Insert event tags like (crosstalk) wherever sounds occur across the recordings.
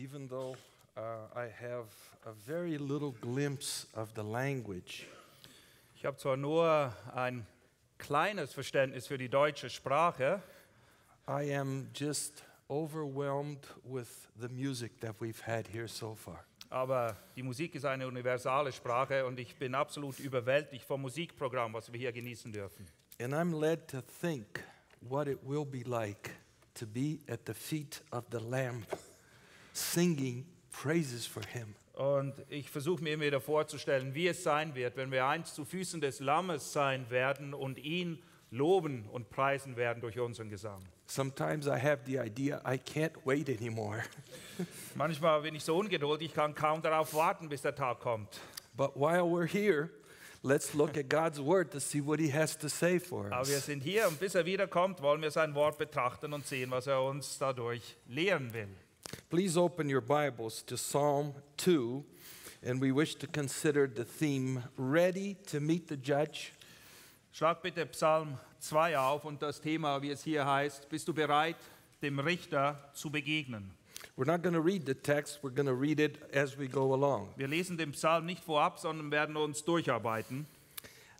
even though uh, I have a very little glimpse of the language, Ich habe zwar nur ein kleines Verständnis für die deutsche Sprache, I am just overwhelmed with the music that we've had here so far. aber die Musik ist eine universale Sprache und ich bin absolut überwältigt vom Musikprogramm, was wir hier genießen dürfen. And I'm led to think what it will be like to be at the feet of the Lamb, (laughs) singing praises for Him. Und ich versuche mir immer wieder vorzustellen, wie es sein wird, wenn wir einst zu Füßen des Lammes sein werden und ihn loben und preisen werden durch unseren Gesang. Sometimes I have the idea I can't wait anymore. (laughs) Manchmal bin ich so ungeduldig, ich kann kaum darauf warten, bis der Tag kommt. But while we're here, let's look at God's word to see what He has to say for Aber wir us. sind hier und bis er wiederkommt, wollen wir sein Wort betrachten und sehen, was er uns dadurch lehren will. Please open your Bibles to Psalm 2, and we wish to consider the theme Ready to Meet the Judge. Schlag bitte Psalm 2 auf und das Thema, wie es hier heißt, bist du bereit, dem Richter zu begegnen? We're not going to read the text, we're going to read it as we go along. Wir lesen den Psalm nicht vorab, sondern werden uns durcharbeiten.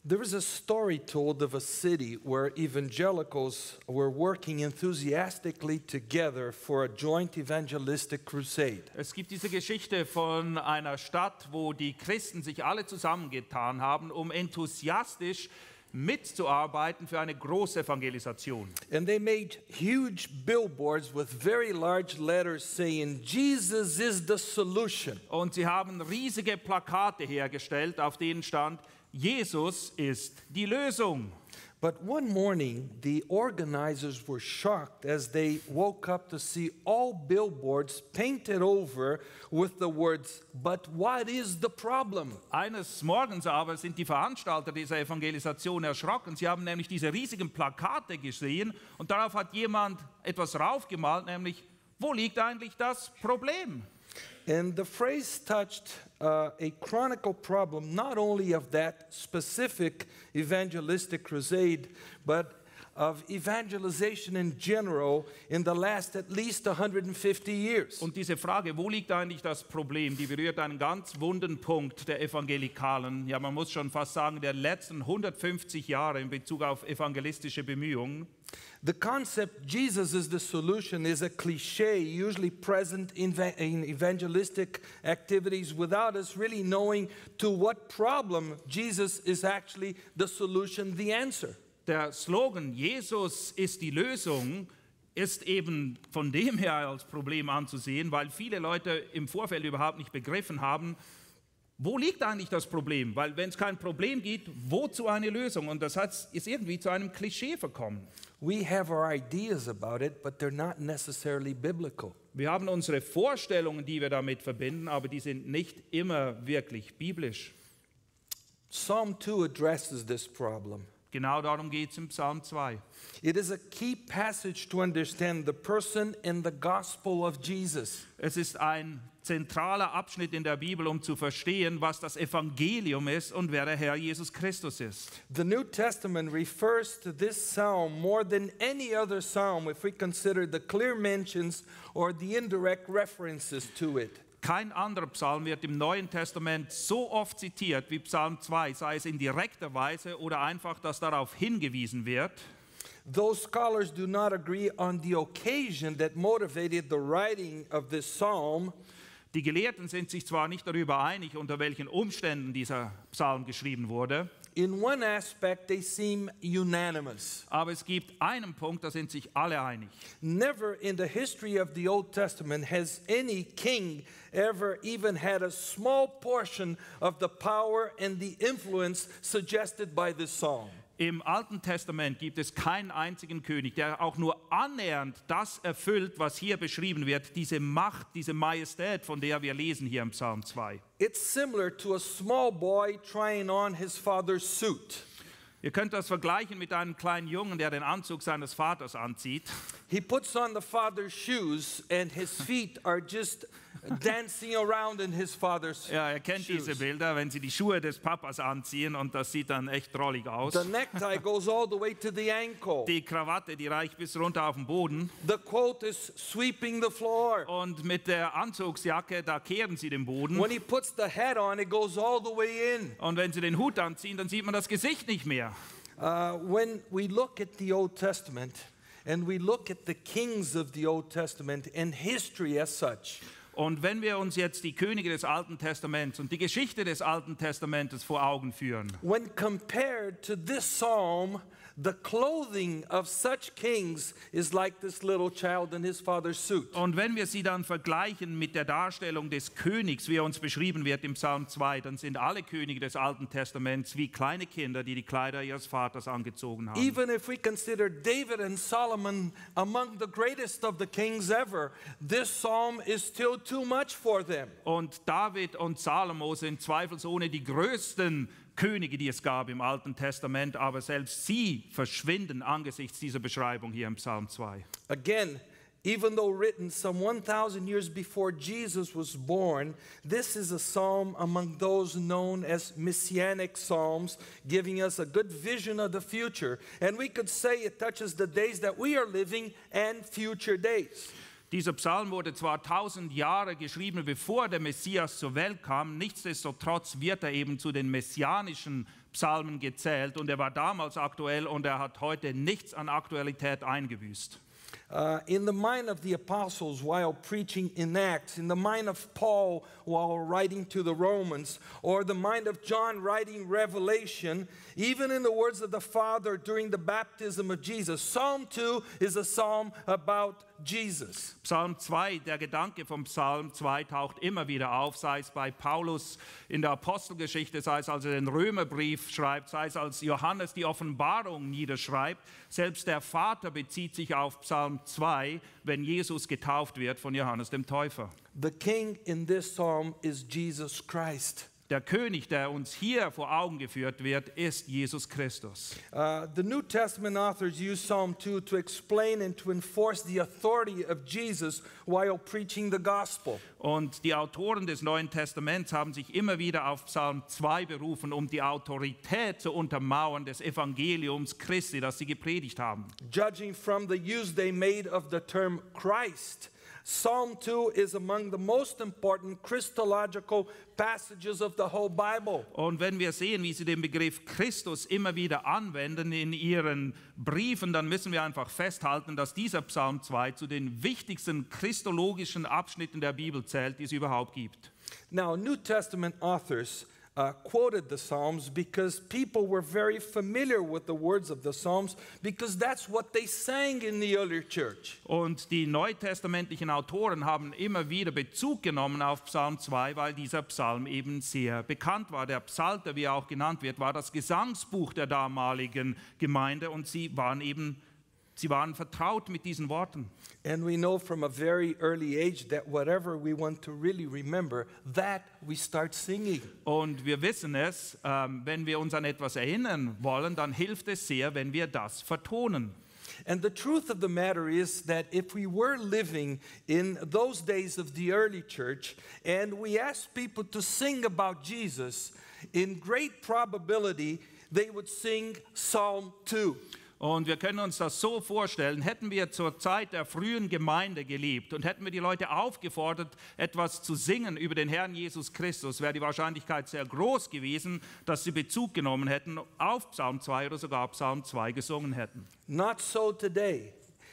There is a story told of a city where evangelicals were working enthusiastically together for a joint evangelistic crusade. Es gibt diese Geschichte von einer Stadt, wo die Christen sich alle zusammengetan haben, um enthusiastisch mitzuarbeiten für eine große Evangelisation. And they made huge billboards with very large letters saying, Jesus is the solution. Und sie haben riesige Plakate hergestellt, auf denen stand, Jesus ist die Lösung. But one morning, the organizers were shocked as they woke up to see all billboards painted over with the words, But what is the problem? Eines Morgens aber sind die Veranstalter dieser Evangelisation erschrocken. Sie haben nämlich diese riesigen Plakate gesehen und darauf hat jemand etwas raufgemalt, nämlich, wo liegt eigentlich das Problem? And the phrase touched uh, a chronicle problem not only of that specific evangelistic crusade, but of evangelization in general in the last at least 150 years. Und diese Frage, wo liegt eigentlich das Problem, die berührt einen ganz wunden Punkt der Evangelikalen, ja man muss schon fast sagen, der letzten 150 Jahre in Bezug auf evangelistische Bemühungen. The concept Jesus is the solution is a cliche usually present in, in evangelistic activities without us really knowing to what problem Jesus is actually the solution, the answer. Der Slogan Jesus ist die Lösung ist eben von dem her als Problem anzusehen, weil viele Leute im Vorfeld überhaupt nicht begriffen haben, wo liegt eigentlich das Problem? Weil wenn es kein Problem gibt, wozu eine Lösung? Und das hat, ist irgendwie zu einem Klischee verkommen. We have our ideas about it, but they're not necessarily biblical. Wir haben unsere Vorstellungen, die wir damit verbinden, aber die sind nicht immer wirklich biblisch. Psalm 2 addresses this problem. Genau darum geht es im Psalm 2. It is a key passage to understand the person and the gospel of Jesus. Es ist ein zentraler Abschnitt in der Bibel, um zu verstehen, was das Evangelium ist und wer der Herr Jesus Christus ist. The New Testament refers to this psalm more than any other psalm if we consider the clear mentions or the indirect references to it. Kein anderer Psalm wird im Neuen Testament so oft zitiert wie Psalm 2, sei es in direkter Weise oder einfach, dass darauf hingewiesen wird. Though scholars do not agree on the occasion that motivated the writing of this psalm, Die Gelehrten sind sich zwar nicht darüber einig, unter welchen Umständen dieser Psalm geschrieben wurde, in one aspect they seem unanimous. aber es gibt einen Punkt, da sind sich alle einig. Never in the history of the Old Testament has any king ever even had a small portion of the power and the influence suggested by this psalm. Im Alten Testament gibt es keinen einzigen König, der auch nur annähernd das erfüllt, was hier beschrieben wird, diese Macht, diese Majestät, von der wir lesen hier im Psalm 2. It's similar to a small boy trying on his father's suit. Ihr könnt das vergleichen mit einem kleinen Jungen, der den Anzug seines Vaters anzieht. He puts on the father's shoes, and his feet are just dancing around in his father's Ja, er kennt shoes. diese Bilder, wenn sie die Schuhe des Papas anziehen und das sieht dann echt drollig aus. The necktie goes all the way to the ankle. Die Krawatte, die reicht bis runter auf den Boden The coat is sweeping the floor. und mit der Anzugsjacke, da kehren sie den Boden. When he puts the hat on, it goes all the way in. Und wenn sie den Hut anziehen, dann sieht man das Gesicht nicht mehr. Uh, when we look at the Old Testament and we look at the kings of the Old Testament and history as such, Und wenn wir uns jetzt die Könige des Alten Testaments und die Geschichte des Alten Testamentes vor Augen führen, when compared to this psalm, the clothing of such kings is like this little child in his father's suit. und wenn wir sie dann vergleichen mit der Darstellung des Königs, wie er uns beschrieben wird im Psalm 2, dann sind alle Könige des Alten Testaments wie kleine Kinder, die die Kleider ihres Vaters angezogen haben. Even if we consider David and Solomon among the greatest of the kings ever, this psalm is still too much for them. Und David und Salomo sind zweifelsohne die größten Könige, die es gab im Alten Testament, aber selbst sie verschwinden angesichts dieser Beschreibung hier im Psalm 2. Again, even though written some 1,000 years before Jesus was born, this is a psalm among those known as messianic psalms, giving us a good vision of the future. And we could say it touches the days that we are living and future days. Dieser Psalm wurde zwar tausend Jahre geschrieben, bevor der Messias zur Welt kam, nichtsdestotrotz wird er eben zu den messianischen Psalmen gezählt und er war damals aktuell und er hat heute nichts an Aktualität eingebüßt. Uh, in the mind of the apostles while preaching in Acts, in the mind of Paul while writing to the Romans, or the mind of John writing Revelation, even in the words of the Father during the baptism of Jesus, Psalm 2 is a psalm about Jesus. Psalm 2, der Gedanke vom Psalm 2 taucht immer wieder auf, sei es bei Paulus in der Apostelgeschichte, sei es als er den Römerbrief schreibt, sei es als Johannes die Offenbarung niederschreibt. Selbst der Vater bezieht sich auf Psalm 2, wenn Jesus getauft wird von Johannes dem Täufer. The king in this psalm is Jesus Christ. Der König, der uns hier vor Augen geführt wird, ist Jesus Christus. Uh, the New Testament authors use Psalm 2 to explain and to enforce the authority of Jesus while preaching the gospel. Und die Autoren des Neuen Testaments haben sich immer wieder auf Psalm 2 berufen, um die Autorität zu untermauern des Evangeliums Christi, das sie gepredigt haben. Judging from the use they made of the term Christ, Psalm 2 is among the most important Christological passages of the whole Bible. Und wenn wir sehen, wie sie den Begriff Christus immer wieder anwenden in ihren Briefen, dann müssen wir einfach festhalten, dass dieser Psalm 2 zu den wichtigsten christologischen Abschnitten der Bibel zählt, die es überhaupt gibt. Now, New Testament authors uh, quoted the Psalms because people were very familiar with the words of the Psalms because that's what they sang in the early church. Und die neutestamentlichen Autoren haben immer wieder Bezug genommen auf Psalm 2, weil dieser Psalm eben sehr bekannt war. Der Psalter, wie er auch genannt wird, war das Gesangsbuch der damaligen Gemeinde und sie waren eben Sie waren vertraut mit diesen Worten. And we know from a very early age that whatever we want to really remember, that we start singing. Und wir wissen es, ähm, wenn wir uns an etwas erinnern wollen, dann hilft es sehr, wenn wir das vertonen. And the truth of the matter is that if we were living in those days of the early church and we asked people to sing about Jesus, in great probability they would sing Psalm 2. Und wir können uns das so vorstellen, hätten wir zur Zeit der frühen Gemeinde gelebt und hätten wir die Leute aufgefordert, etwas zu singen über den Herrn Jesus Christus, wäre die Wahrscheinlichkeit sehr groß gewesen, dass sie Bezug genommen hätten auf Psalm 2 oder sogar Psalm 2 gesungen hätten. Not so today.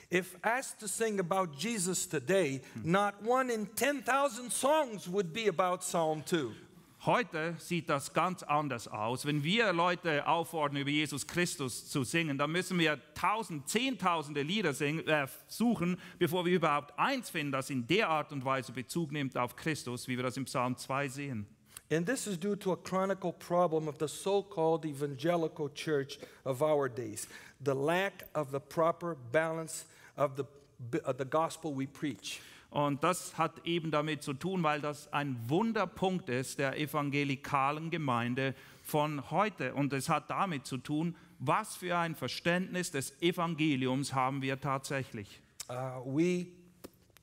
If asked to sing about Jesus today, not one in 10,000 songs would be about Psalm 2. Heute sieht das ganz anders aus. Wenn wir Leute auffordern, über Jesus Christus zu singen, dann müssen wir tausend, zehntausende Lieder singen, äh, suchen, bevor wir überhaupt eins finden, das in der Art und Weise Bezug nimmt auf Christus, wie wir das im Psalm 2 sehen. And this is due to a chronicle problem of the so called evangelical church of our days the lack of the proper balance of the, of the gospel we preach. Und das hat eben damit zu tun, weil das ein Wunderpunkt ist der evangelikalen Gemeinde von heute. Und es hat damit zu tun, was für ein Verständnis des Evangeliums haben wir tatsächlich. Uh, we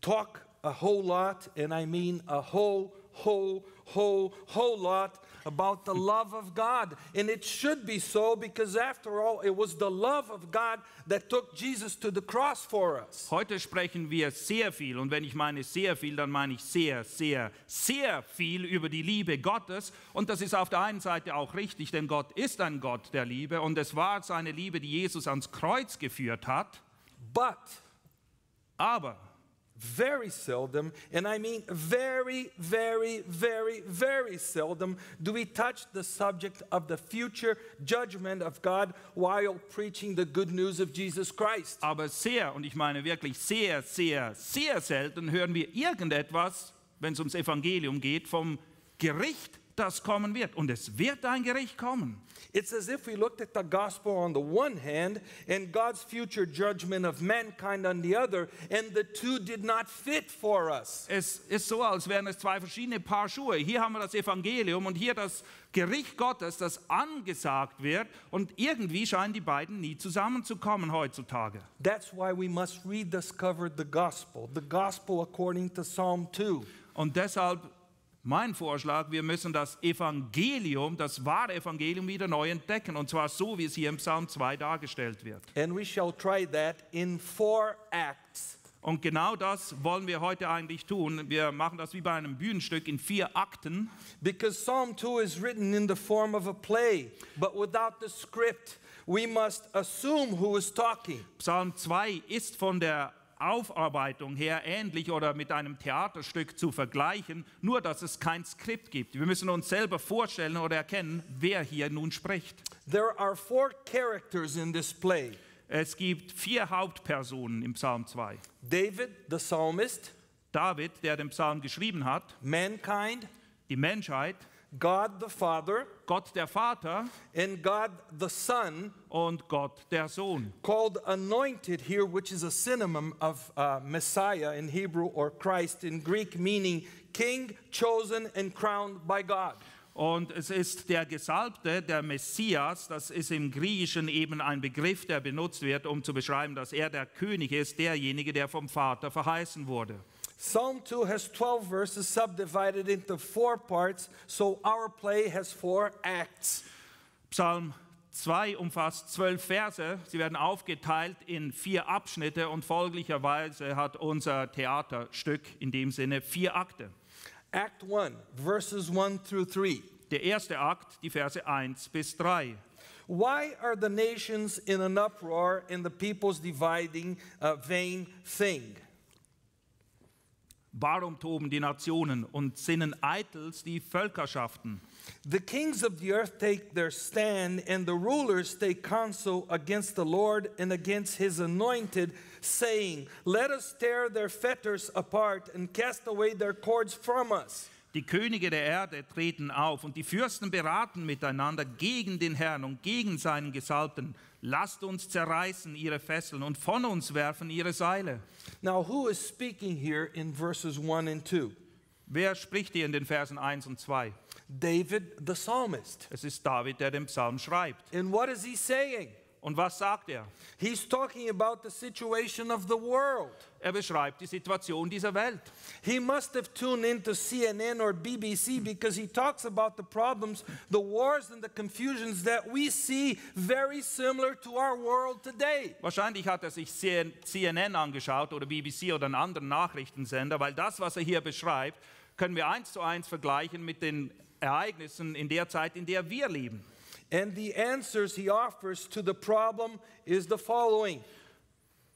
talk a whole lot, and I mean a whole, whole, whole, whole lot about the love of God. And it should be so because, after all, it was the love of God that took Jesus to the cross for us. Heute sprechen wir sehr viel und wenn ich meine sehr viel, dann meine ich sehr, sehr, sehr viel über die Liebe Gottes. Und das ist auf der einen Seite auch richtig, denn Gott ist ein Gott der Liebe und es war seine Liebe, die Jesus ans Kreuz geführt hat. But Aber very seldom, and I mean very, very, very, very seldom, do we touch the subject of the future judgment of God while preaching the good news of Jesus Christ. Aber sehr, und ich meine wirklich sehr, sehr, sehr selten hören wir irgendetwas, wenn es ums Evangelium geht, vom Gericht, das kommen wird. Und es wird ein Gericht kommen. It's as if we looked at the gospel on the one hand and God's future judgment of mankind on the other, and the two did not fit for us. Es ist so, als wären es zwei verschiedene Paar Schuhe. Hier haben wir das Evangelium und hier das Gericht Gottes, das angesagt wird. Und irgendwie scheinen die beiden nie zusammenzukommen heutzutage. That's why we must rediscover the gospel, the gospel according to Psalm 2. Und deshalb mein Vorschlag, wir müssen das Evangelium, das wahre Evangelium wieder neu entdecken. Und zwar so, wie es hier im Psalm 2 dargestellt wird. And we shall try that in four acts. Und genau das wollen wir heute eigentlich tun. Wir machen das wie bei einem Bühnenstück in vier Akten. Because Psalm 2 is written in the form of a play, but without the script. We must assume who is talking. Psalm 2 ist von der Aufarbeitung her ähnlich oder mit einem Theaterstück zu vergleichen, nur dass es kein Skript gibt. Wir müssen uns selber vorstellen oder erkennen, wer hier nun spricht. There are four characters in this play Es gibt vier Hauptpersonen im Psalm 2. David, the psalmist, David, der den Psalm geschrieben hat, mankind, die Menschheit, God the Father, Gott der Vater and God the Son, und Gott der Sohn. called anointed here, which is a synonym of uh, Messiah in Hebrew or Christ in Greek, meaning king, chosen, and crowned by God. Und es ist der Gesalbte, der Messias, das ist im Griechischen eben ein Begriff, der benutzt wird, um zu beschreiben, dass er der König ist, derjenige, der vom Vater verheißen wurde. Psalm 2 has 12 verses subdivided into four parts, so our play has four acts. Psalm 2 umfasst zwölf Verse, sie werden aufgeteilt in vier Abschnitte und folglicherweise hat unser Theaterstück in dem Sinne vier Akte. Act 1, verses 1 through 3. Der erste Akt, die Verse 1 bis 3. Why are the nations in an uproar and the peoples dividing a vain thing? Warum toben die Nationen und sinnen eitels die Völkerschaften? The kings of the earth take their stand, and the rulers take counsel against the Lord and against his anointed, saying, Let us tear their fetters apart and cast away their cords from us. Die Könige der Erde treten auf und die Fürsten beraten miteinander gegen den Herrn und gegen seinen Gesalbten. Lasst uns zerreißen ihre Fesseln und von uns werfen ihre Seile. Now, who is speaking here in verses 1 and 2? Wer spricht hier in den Versen 1 und 2? David the psalmist. Es ist David, der den Psalm schreibt. And what is he saying? Und was sagt er? He's talking about the situation of the world. Er beschreibt die Situation dieser Welt. He must have tuned into CNN or BBC because he talks about the problems, the wars, and the confusions that we see very similar to our world today. Wahrscheinlich hat er sich CNN angeschaut oder BBC oder einen anderen Nachrichtensender, weil das, was er hier beschreibt, können wir eins zu eins vergleichen mit den Ereignissen in der Zeit, in der wir leben. And the answers he offers to the problem is the following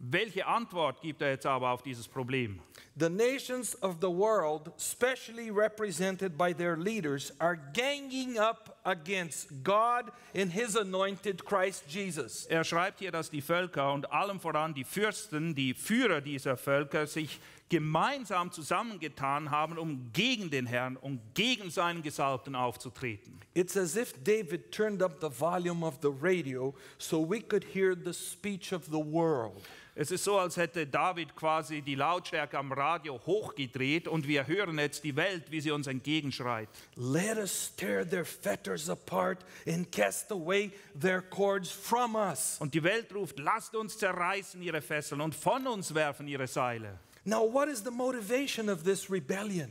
Welche Antwort gibt er jetzt aber auf dieses Problem? The nations of the world, specially represented by their leaders, are ganging up against God and his anointed Christ Jesus. Er schreibt hier, dass die Völker und allem voran die Fürsten, die Führer dieser Völker, sich gemeinsam zusammengetan haben, um gegen den Herrn und gegen seinen Gesalbten aufzutreten. It's as if David turned up the volume of the radio so we could hear the speech of the world. Es ist so, als hätte David quasi die Lautstärke am Radio hochgedreht und wir hören jetzt die Welt, wie sie uns entgegenschreit. Let us tear their fetters apart and cast away their cords from us. Und die Welt ruft, lasst uns zerreißen ihre Fesseln und von uns werfen ihre Seile. Now, what is the motivation of this rebellion?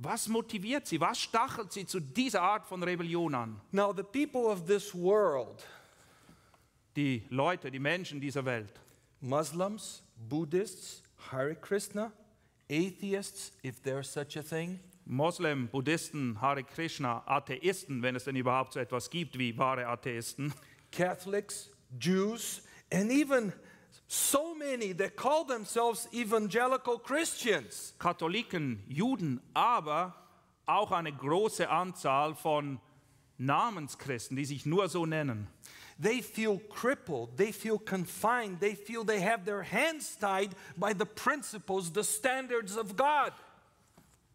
Was motiviert sie? Was stachelt sie zu dieser Art von Rebellion an? Now, the people of this world, Die Leute, die Menschen dieser Welt, Muslims, Buddhists, Hare Krishna, atheists, if there's such a thing, Moslem, Buddhisten, Hare Krishna, Atheisten, wenn es denn überhaupt so etwas gibt wie wahre Atheisten, Catholics, Jews, and even so many that call themselves evangelical Christians. Katholiken, Juden, aber auch eine große Anzahl von Namenschristen, die sich nur so nennen. They feel crippled, they feel confined, they feel they have their hands tied by the principles, the standards of God.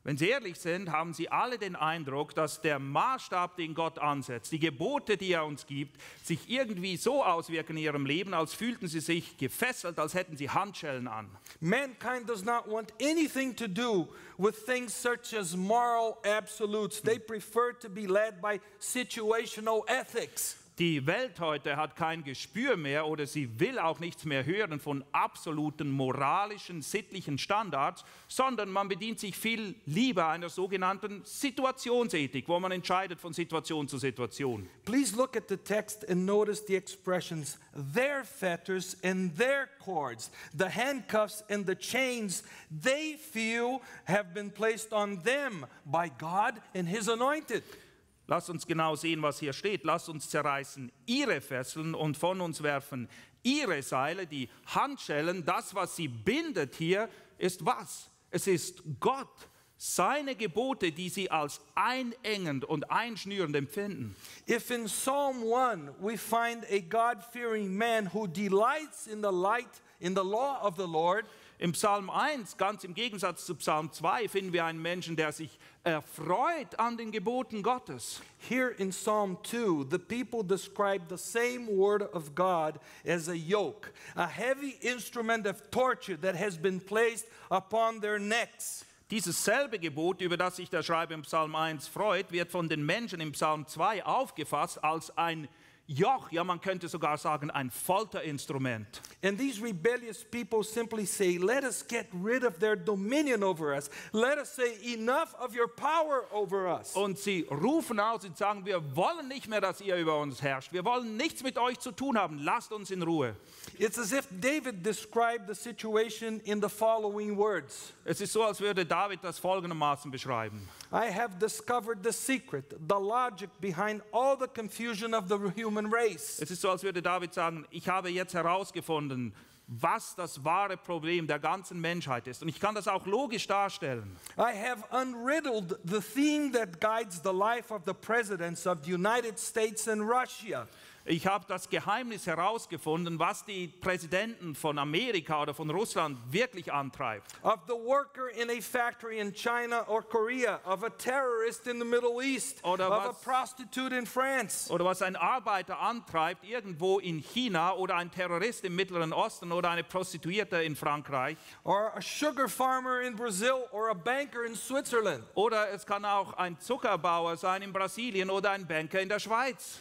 Wenn Sie ehrlich sind, haben Sie alle den Eindruck, dass der Maßstab, den Gott ansetzt, die Gebote, die er uns gibt, sich irgendwie so auswirken in Ihrem Leben, als fühlten Sie sich gefesselt, als hätten Sie Handschellen an. Mankind does not want anything to do with things such as moral absolutes. They prefer to be led by situational ethics. Die Welt heute hat kein Gespür mehr oder sie will auch nichts mehr hören von absoluten moralischen, sittlichen Standards, sondern man bedient sich viel lieber einer sogenannten Situationsethik, wo man entscheidet von Situation zu Situation. Please look at the text and notice the expressions their fetters and their cords, the handcuffs and the chains they feel have been placed on them by God and His anointed. Lasst uns genau sehen, was hier steht. Lasst uns zerreißen ihre Fesseln und von uns werfen ihre Seile, die Handschellen. Das, was sie bindet hier, ist was? Es ist Gott, seine Gebote, die sie als einengend und einschnürend empfinden. If in Psalm 1 we find a God fearing man who delights in the light, in the law of the Lord, Im Psalm 1, ganz im Gegensatz zu Psalm 2, finden wir einen Menschen, der sich erfreut an den Geboten Gottes. here in Psalm 2, the people describe the same word of God as a yoke, a heavy instrument of torture that has been placed upon their necks. Dieses selbe Gebot, über das sich der Schreiber im Psalm 1 freut, wird von den Menschen im Psalm 2 aufgefasst als ein Joch, ja man könnte sogar sagen ein Folterinstrument. And these rebellious people simply say, Let us get rid of their dominion over us. Let us say, Enough of your power over us. Und sie rufen aus und sagen, wir wollen nicht mehr, dass ihr über uns herrscht. Wir wollen nichts mit euch zu tun haben. Lasst uns in Ruhe. It's as if David described the situation in the following words Es ist so, als würde David das folgendermaßen beschreiben. I have discovered the secret, the logic behind all the confusion of the human race. Es ist so, als würde David sagen, ich habe jetzt herausgefunden, was das wahre Problem der ganzen Menschheit ist. Und ich kann das auch logisch darstellen. I have unriddled the theme that guides the life of the presidents of the United States and Russia. Ich habe das Geheimnis herausgefunden, was die Präsidenten von Amerika oder von Russland wirklich antreibt. Of the worker in a factory in China or Korea, of a terrorist in the Middle East, Oder of a was- prostitute in France. Oder was ein Arbeiter antreibt irgendwo in China oder ein Terrorist im Mittleren Osten oder eine Prostituierte in Frankreich. or a sugar farmer in Brazil, or a banker in Switzerland. Oder es kann auch ein Zuckerbauer sein in Brasilien oder ein Banker in der Schweiz.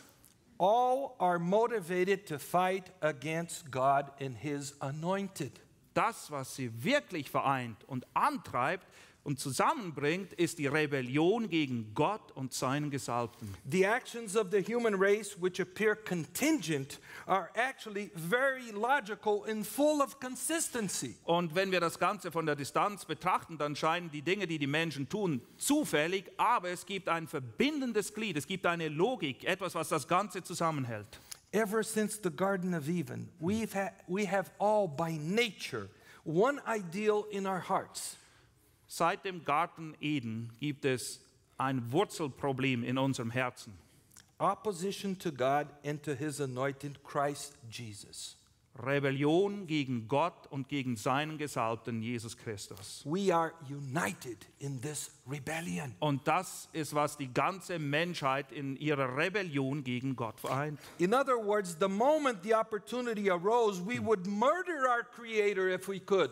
All are motivated to fight against God and His anointed. Das, was sie wirklich vereint und antreibt und zusammenbringt, ist die Rebellion gegen Gott und seinen Gesalbten. The actions of the human race, which appear contingent, are actually very logical and full of consistency. Und wenn wir das Ganze von der Distanz betrachten, dann scheinen die Dinge, die die Menschen tun, zufällig, aber es gibt ein verbindendes Glied, es gibt eine Logik, etwas, was das Ganze zusammenhält. Ever since the Garden of Eden, we've ha- we have all by nature one ideal in our hearts. Seit dem Garten Eden gibt es ein Wurzelproblem in unserem Herzen. Opposition to God and to his anointed Christ Jesus. Rebellion gegen Gott und gegen seinen Gesalbten Jesus Christus. We are united in this rebellion. Und das ist, was die ganze Menschheit in ihrer Rebellion gegen Gott vereint. In other words, the moment the opportunity arose, we would murder our Creator if we could.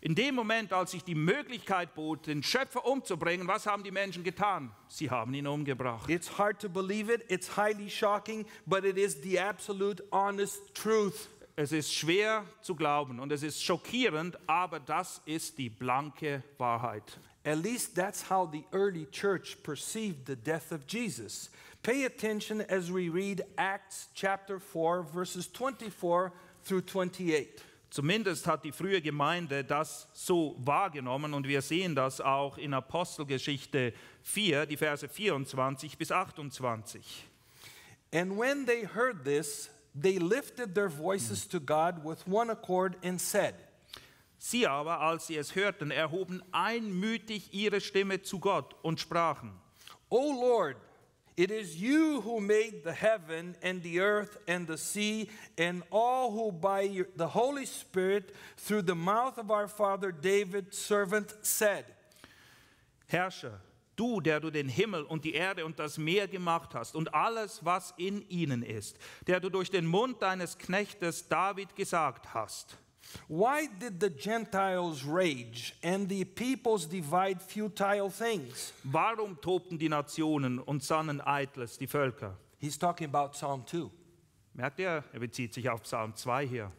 In dem Moment, als sich die Möglichkeit bot, den Schöpfer umzubringen, was haben die Menschen getan? Sie haben ihn umgebracht. It's hard to believe it, it's highly shocking, but it is the absolute honest truth. Es ist schwer zu glauben und es ist schockierend, aber das ist die blanke Wahrheit. At least that's how the early church perceived the death of Jesus. Pay attention as we read Acts chapter 4, verses 24 through 28. Zumindest hat die frühe Gemeinde das so wahrgenommen und wir sehen das auch in Apostelgeschichte 4, die Verse 24 bis 28. And when they heard this, they lifted their voices to God with one accord and said, Sie aber, als sie es hörten, erhoben einmütig ihre Stimme zu Gott und sprachen, O Lord, it is you who made the heaven and the earth and the sea and all who by your, the Holy Spirit through the mouth of our father David, servant, said, Herrscher, du, der du den Himmel und die Erde und das Meer gemacht hast und alles, was in ihnen ist, der du durch den Mund deines Knechtes David gesagt hast. Why did the Gentiles rage and the peoples divide futile things? Warum tobten die Nationen und sannen eitles die Völker? He's talking about Psalm 2. Merkt ihr, er bezieht sich auf Psalm 2 hier.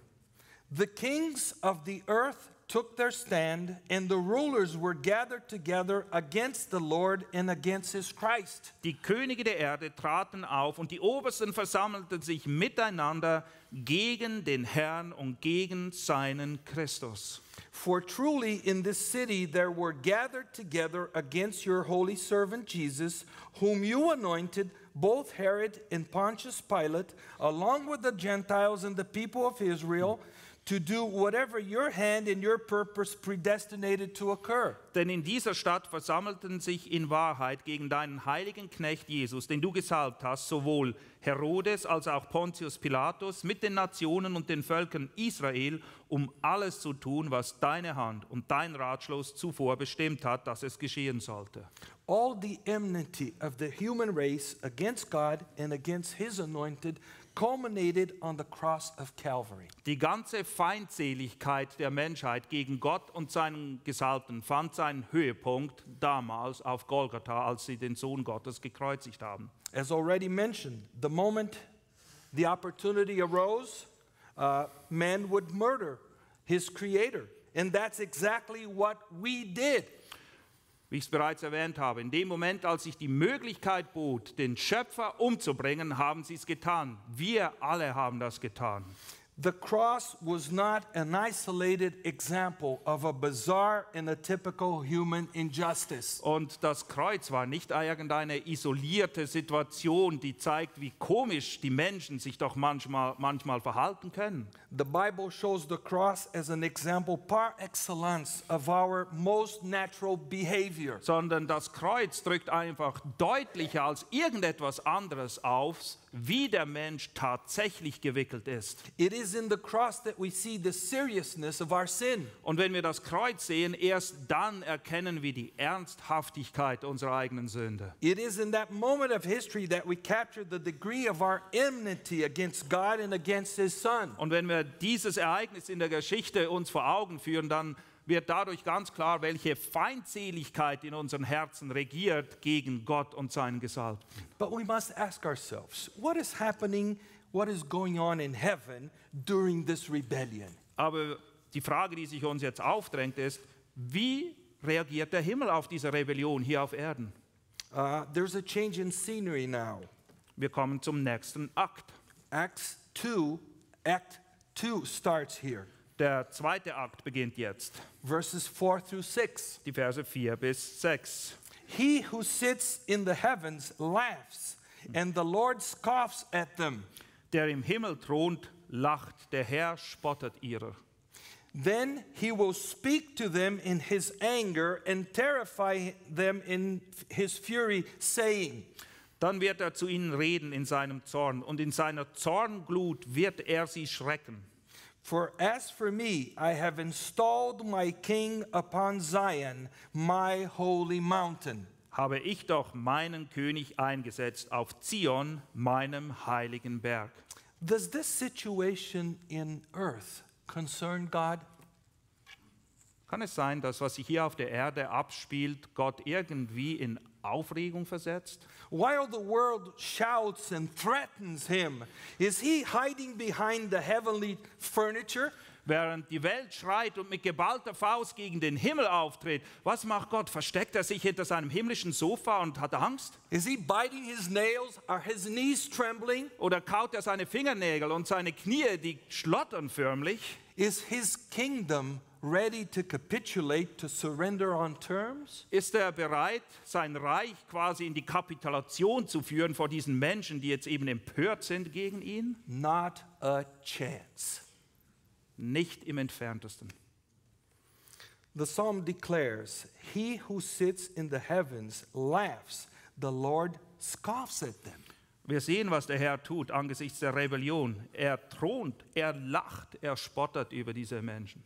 The kings of the earth took their stand, and the rulers were gathered together against the Lord and against his Christ. Die Könige der Erde traten auf und die Obersten versammelten sich miteinander gegen den Herrn und gegen seinen Christus. For truly in this city there were gathered together against your holy servant Jesus, whom you anointed, both Herod and Pontius Pilate, along with the Gentiles and the people of Israel, to do whatever your hand and your purpose predestinated to occur. Denn in dieser Stadt versammelten sich in Wahrheit gegen deinen heiligen Knecht Jesus, den du gesalbt hast, sowohl Herodes als auch Pontius Pilatus mit den Nationen und den Völkern Israel, um alles zu tun, was deine Hand und dein Ratschluss zuvor bestimmt hat, dass es geschehen sollte. All the enmity of the human race against God and against his anointed culminated on the cross of Calvary. Die ganze Feindseligkeit der Menschheit gegen Gott und seinen Gesalbten fand seinen Höhepunkt damals auf Golgatha, als sie den Sohn Gottes gekreuzigt haben. As already mentioned, the moment the opportunity arose, uh, man would murder his creator. And that's exactly what we did. Wie ich es bereits erwähnt habe, in dem Moment, als sich die Möglichkeit bot, den Schöpfer umzubringen, haben sie es getan. Wir alle haben das getan. The cross was not an isolated example of a bizarre and a typical human injustice. Und das Kreuz war nicht irgendeine isolierte Situation, die zeigt, wie komisch die Menschen sich doch manchmal, manchmal verhalten können. The Bible shows the cross as an example par excellence of our most natural behavior. Sondern das Kreuz drückt einfach deutlicher als irgendetwas anderes aus, wie der Mensch tatsächlich gewickelt ist. It is in the cross that we see the seriousness of our sin. Und wenn wir das Kreuz sehen, erst dann erkennen wir die Ernsthaftigkeit unserer eigenen Sünde. It is in that moment of history that we capture the degree of our enmity against God and against His Son. Und wenn wir dieses Ereignis in der Geschichte uns vor Augen führen, dann wird dadurch ganz klar, welche Feindseligkeit in unseren Herzen regiert gegen Gott und seinen Gesalbten. But we must ask ourselves what is happening, what is going on in heaven during this rebellion? Aber die Frage, die sich uns jetzt aufdrängt, ist, wie reagiert der Himmel auf diese Rebellion hier auf Erden? Uh, there's a change in scenery now. Wir kommen zum nächsten Akt. Acts 2, Act 2 starts here, Der zweite Akt beginnt jetzt, verses 4 through 6. die Verse 4 bis 6. He who sits in the heavens laughs, and the Lord scoffs at them. Der im Himmel thront, lacht, der Herr spottet ihrer. Then he will speak to them in his anger and terrify them in his fury, saying, Dann wird er zu ihnen reden in seinem Zorn, und in seiner Zornglut wird er sie schrecken. For as for me, I have installed my king upon Zion, my holy mountain. Habe ich doch meinen König eingesetzt auf Zion, meinem heiligen Berg. Does this situation in earth concern God? Kann es sein, dass was sich hier auf der Erde abspielt, Gott irgendwie in Aufregung versetzt? While the world shouts and threatens him, is he hiding behind the heavenly furniture? Während die Welt schreit und mit geballter Faust gegen den Himmel auftritt, was macht Gott? Versteckt er sich hinter seinem himmlischen Sofa und hat Angst? Is he biting his nails? Are his knees trembling? Oder kaut er seine Fingernägel und seine Knie, die schlottern förmlich? Is his kingdom ready to capitulate, to surrender on terms? Ist er bereit, sein Reich quasi in die Kapitulation zu führen vor diesen Menschen, die jetzt eben empört sind gegen ihn? Not a chance. Nicht im entferntesten. The psalm declares, He who sits in the heavens laughs, the Lord scoffs at them. Wir sehen, was der Herr tut angesichts der Rebellion. Er thront, er lacht, er spottet über diese Menschen.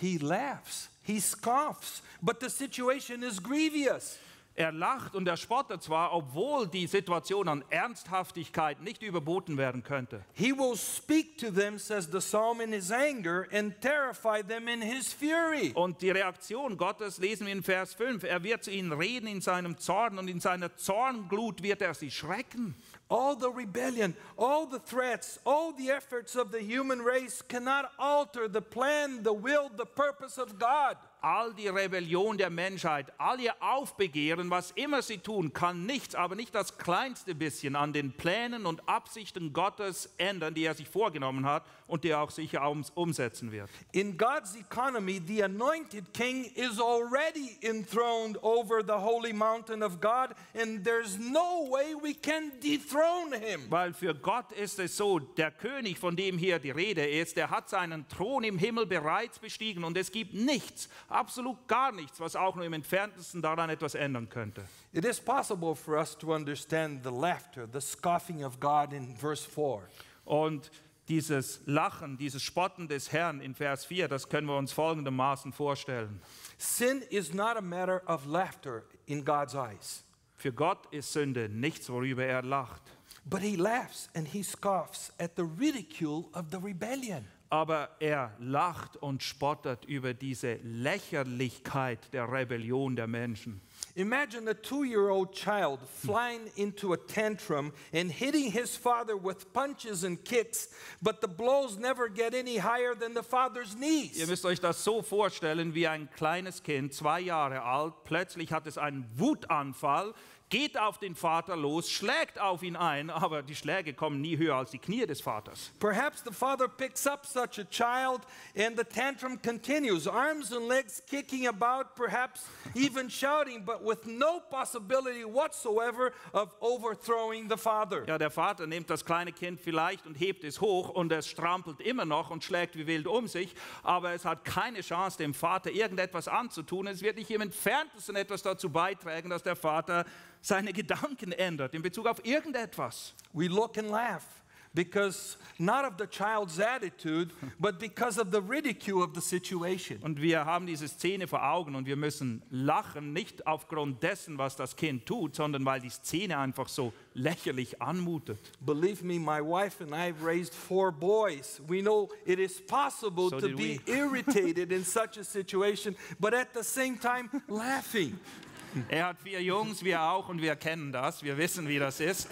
He laughs, he scoffs, but the situation is grievous. Er lacht und er spottet zwar, obwohl die Situation an Ernsthaftigkeit nicht überboten werden könnte. He will speak to them, says the psalm, in his anger and terrify them in his fury. Und die Reaktion Gottes lesen wir in Vers 5. Er wird zu ihnen reden in seinem Zorn und in seiner Zornglut wird er sie schrecken. All the rebellion, all the threats, all the efforts of the human race cannot alter the plan, the will, the purpose of God. All die Rebellion der Menschheit, all ihr Aufbegehren, was immer sie tun, kann nichts, aber nicht das kleinste bisschen an den Plänen und Absichten Gottes ändern, die er sich vorgenommen hat und die er auch sicher ums- umsetzen wird. In God's economy, the anointed king is already enthroned over the holy mountain of God, and there's no way we can dethrone him. Weil für Gott ist es so, der König, von dem hier die Rede ist, der hat seinen Thron im Himmel bereits bestiegen und es gibt nichts, absolut gar nichts, was auch nur im entferntesten daran etwas ändern könnte. It is possible for us to understand the laughter, the scoffing of God in verse 4. Und dieses Lachen, dieses Spotten des Herrn in Vers 4, das können wir uns folgendermaßen vorstellen. Sin is not a matter of laughter in God's eyes, Für Gott ist Sünde nichts, worüber er lacht. but he laughs and he scoffs at the ridicule of the rebellion. Aber er lacht und spottet über diese Lächerlichkeit der Rebellion der Menschen. Imagine a two year old child flying into a tantrum and hitting his father with punches and kicks, but the blows never get any higher than the father's Ihr knees. müsst euch das so vorstellen, wie ein kleines Kind, zwei Jahre alt, plötzlich hat es einen Wutanfall, geht auf den Vater los, schlägt auf ihn ein, aber die Schläge kommen nie höher als die Knie des Vaters. Perhaps the father picks up such a child and the tantrum continues, arms and legs kicking about, perhaps even (laughs) shouting, but with no possibility whatsoever of overthrowing the father. Ja, der Vater nimmt das kleine Kind vielleicht und hebt es hoch und es strampelt immer noch und schlägt wie wild um sich, aber es hat keine Chance, dem Vater irgendetwas anzutun. Es wird nicht im entferntesten etwas dazu beitragen, dass der Vater seine Gedanken ändert in Bezug auf irgendetwas. We look and laugh because not of the child's attitude, but because of the ridicule of the situation. Und wir haben diese Szene vor Augen und wir müssen lachen, nicht aufgrund dessen, was das Kind tut, sondern weil die Szene einfach so lächerlich anmutet. Believe me, my wife and I have raised four boys. We know it is possible So to be (laughs) irritated in such a situation, but at the same time laughing. Er hat vier Jungs, wir auch, und wir kennen das, wir wissen, wie das ist.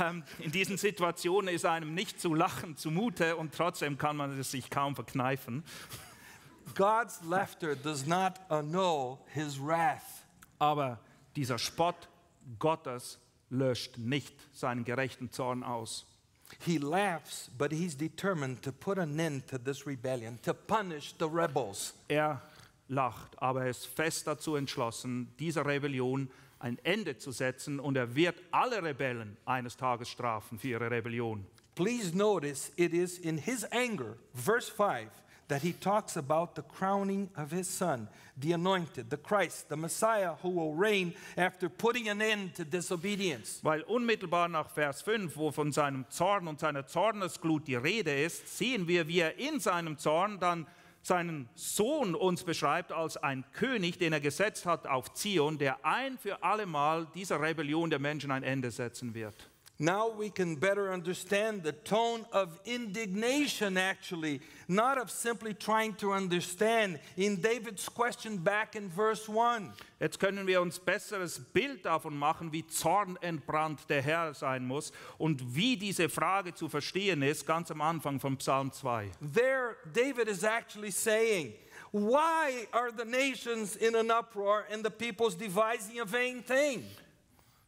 Ähm, in diesen Situationen ist einem nicht zu lachen zumute und trotzdem kann man es sich kaum verkneifen. God's laughter does not annul his wrath. Aber dieser Spott Gottes löscht nicht seinen gerechten Zorn aus. He laughs, but he's determined to put an end to this rebellion, to punish the rebels. Er lacht, aber er ist fest dazu entschlossen, dieser Rebellion ein Ende zu setzen und er wird alle Rebellen eines Tages strafen für ihre Rebellion. Please notice it is in his anger, verse 5, that he talks about the crowning of his son, the anointed, the Christ, the Messiah who will reign after putting an end to disobedience. Weil unmittelbar nach Vers 5, wo von seinem Zorn und seiner Zornesglut die Rede ist, sehen wir, wie er in seinem Zorn dann seinen Sohn uns beschreibt als ein König, den er gesetzt hat auf Zion, der ein für allemal dieser Rebellion der Menschen ein Ende setzen wird. Now we can better understand the tone of indignation, actually, not of simply trying to understand. In David's question back in verse 1, Jetzt können wir uns besseres Bild davon machen, wie zornentbrannt der Herr sein muss und wie diese Frage zu verstehen ist, ganz am Anfang von Psalm 2. there David is actually saying, Why are the nations in an uproar and the peoples devising a vain thing?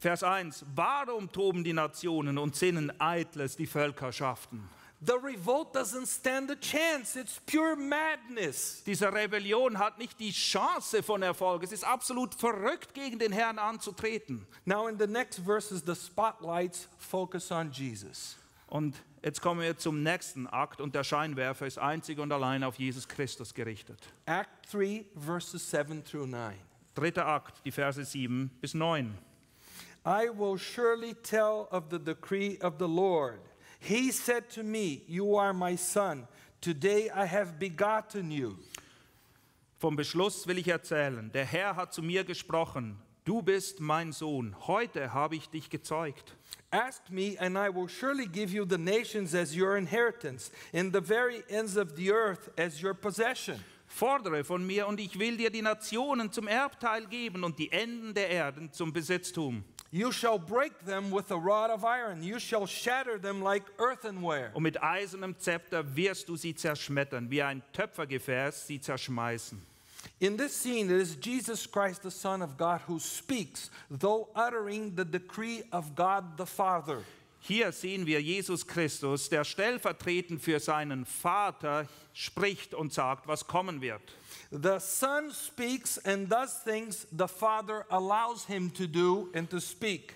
Vers 1. Warum toben die Nationen und sinnen eitles die Völkerschaften? The revolt doesn't stand a chance, it's pure madness. Diese Rebellion hat nicht die Chance von Erfolg. Es ist absolut verrückt, gegen den Herrn anzutreten. Now, in the next verses, the spotlights focus on Jesus. Und jetzt kommen wir zum nächsten Akt und der Scheinwerfer ist einzig und allein auf Jesus Christus gerichtet. Act 3, verses 7 through 9. Dritter Akt, die Verse 7 bis 9. I will surely tell of the decree of the Lord. He said to me, You are my son. Today I have begotten you. Vom Beschluss will ich erzählen. Der Herr hat zu mir gesprochen. Du bist mein Sohn. Heute habe ich dich gezeugt. Ask me, and I will surely give you the nations as your inheritance, and the very ends of the earth as your possession. Fordere von mir und ich will dir die Nationen zum Erbteil geben und die Enden der Erden zum Besitztum. You shall break them with a rod of iron, you shall shatter them like earthenware. Und mit eisernem Zepter wirst du sie zerschmettern, wie ein Töpfergefäß sie zerschmeißen. In this scene, it is Jesus Christ, the Son of God, who speaks, though uttering the decree of God the Father. Hier sehen wir Jesus Christus, der stellvertretend für seinen Vater spricht und sagt, was kommen wird. The Son speaks and does things the Father allows him to do and to speak.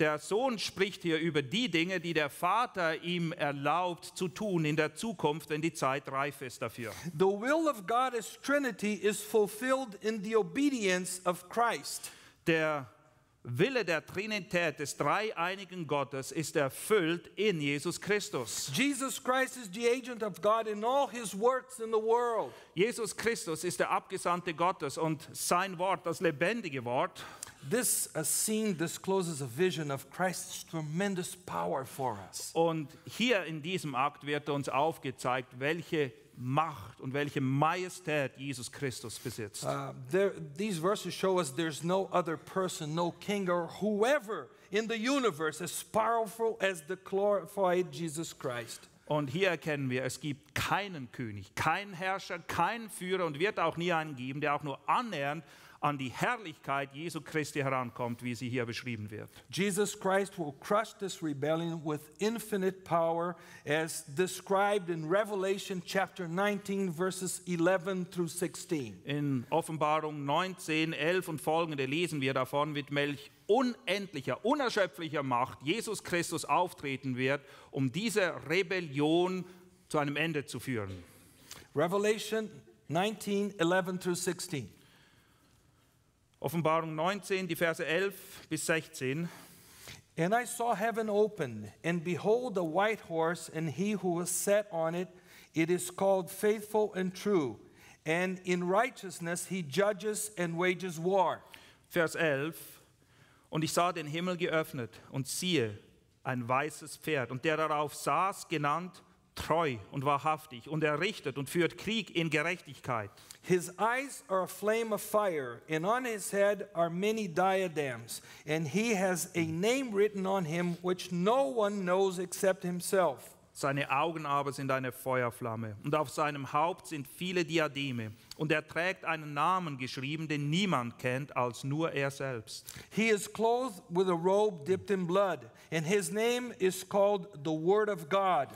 Der Sohn spricht hier über die Dinge, die der Vater ihm erlaubt zu tun in der Zukunft, wenn die Zeit reif ist dafür. The will of God as Trinity is fulfilled in the obedience of Christ. Der Wille der Trinität des dreieinigen Gottes ist erfüllt in Jesus Christus. Jesus Christ is the agent of God in all his works in the world. Jesus Christus ist der Abgesandte Gottes und sein Wort, das lebendige Wort, This uh, scene discloses a vision of Christ's tremendous power for us. Und hier in diesem Akt wird uns aufgezeigt, welche Macht und welche Majestät Jesus Christus besitzt. Uh, there, these verses show us there's no other person, no king, or whoever in the universe as powerful as the glorified Jesus Christ. Und hier erkennen wir, es gibt keinen König, keinen Herrscher, keinen Führer und wird auch nie einen geben, der auch nur annähernd an die Herrlichkeit Jesu Christi herankommt, wie sie hier beschrieben wird. Jesus Christ will crush this rebellion with infinite power, as described in Revelation chapter 19, verses 11 through 16. In Offenbarung 19, 11 und folgende lesen wir davon, mit welch unendlicher, unerschöpflicher Macht Jesus Christus auftreten wird, um diese Rebellion zu einem Ende zu führen. Revelation 19, 11 through 16. Offenbarung 19, die Verse 11 bis 16. And I saw heaven opened, and behold, a white horse, and he who was set on it, it is called faithful and true. And in righteousness he judges and wages war. Vers 11. Und ich sah den Himmel geöffnet und siehe, ein weißes Pferd. Und der darauf saß, genannt treu und wahrhaftig. Und er richtet und führt Krieg in Gerechtigkeit. His eyes are a flame of fire, and on his head are many diadems. And he has a name written on him which no one knows except himself. Seine Augen aber sind eine Feuerflamme. Und auf seinem Haupt sind viele Diademe. Und er trägt einen Namen geschrieben, den niemand kennt als nur er selbst. He is clothed with a robe dipped in blood, and his name is called the Word of God.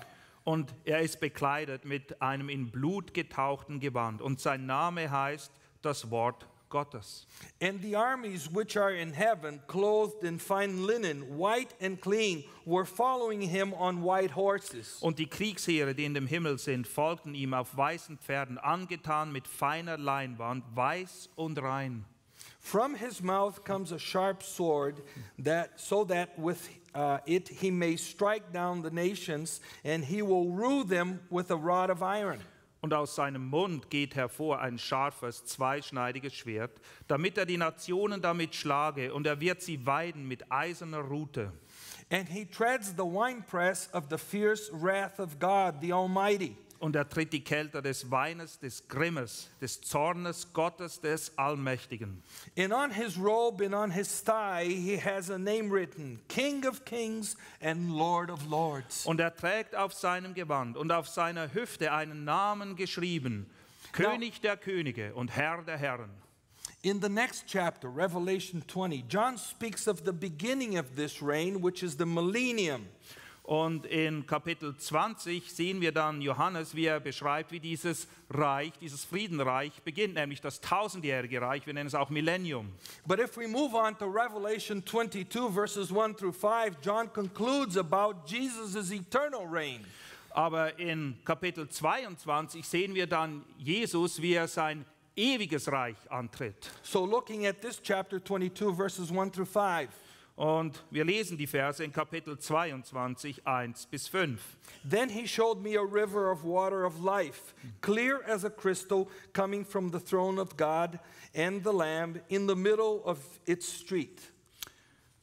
Und er ist bekleidet mit einem in Blut getauchten Gewand. Und sein Name heißt das Wort Gottes. And the armies which are in heaven, clothed in fine linen, white and clean, were following him on white horses. Und die Kriegsheere, die in dem Himmel sind, folgten ihm auf weißen Pferden, angetan mit feiner Leinwand, weiß und rein. From his mouth comes a sharp sword, that so that with uh, it he may strike down the nations, and he will rule them with a rod of iron. Und aus seinem Mund geht hervor ein scharfes, zweischneidiges Schwert, damit er die Nationen damit schlage, und er wird sie weiden mit eiserner Rute. And he treads the winepress of the fierce wrath of God, the Almighty. Und er tritt die Kelter des Weines, des Grimmes, des Zornes Gottes, des Allmächtigen. And on his robe and on his thigh he has a name written King of Kings and Lord of Lords. Und er trägt auf seinem Gewand und auf seiner Hüfte einen Namen geschrieben, König der Könige und Herr der Herren. In the next chapter, Revelation 20, John speaks of the beginning of this reign, which is the millennium. Und in Kapitel 20 sehen wir dann Johannes, wie er beschreibt, wie dieses Reich, dieses Friedenreich beginnt, nämlich das tausendjährige Reich, wir nennen es auch Millennium. But if we move on to Revelation 22, verses 1 through 5, John concludes about Jesus' eternal reign. Aber in Kapitel 22 sehen wir dann Jesus, wie er sein ewiges Reich antritt. So, looking at this chapter 22, verses 1 through 5. Und wir lesen die Verse in Kapitel 22, 1 bis 5. Then he showed me a river of water of life, clear as a crystal, coming from the throne of God and the Lamb in the middle of its street.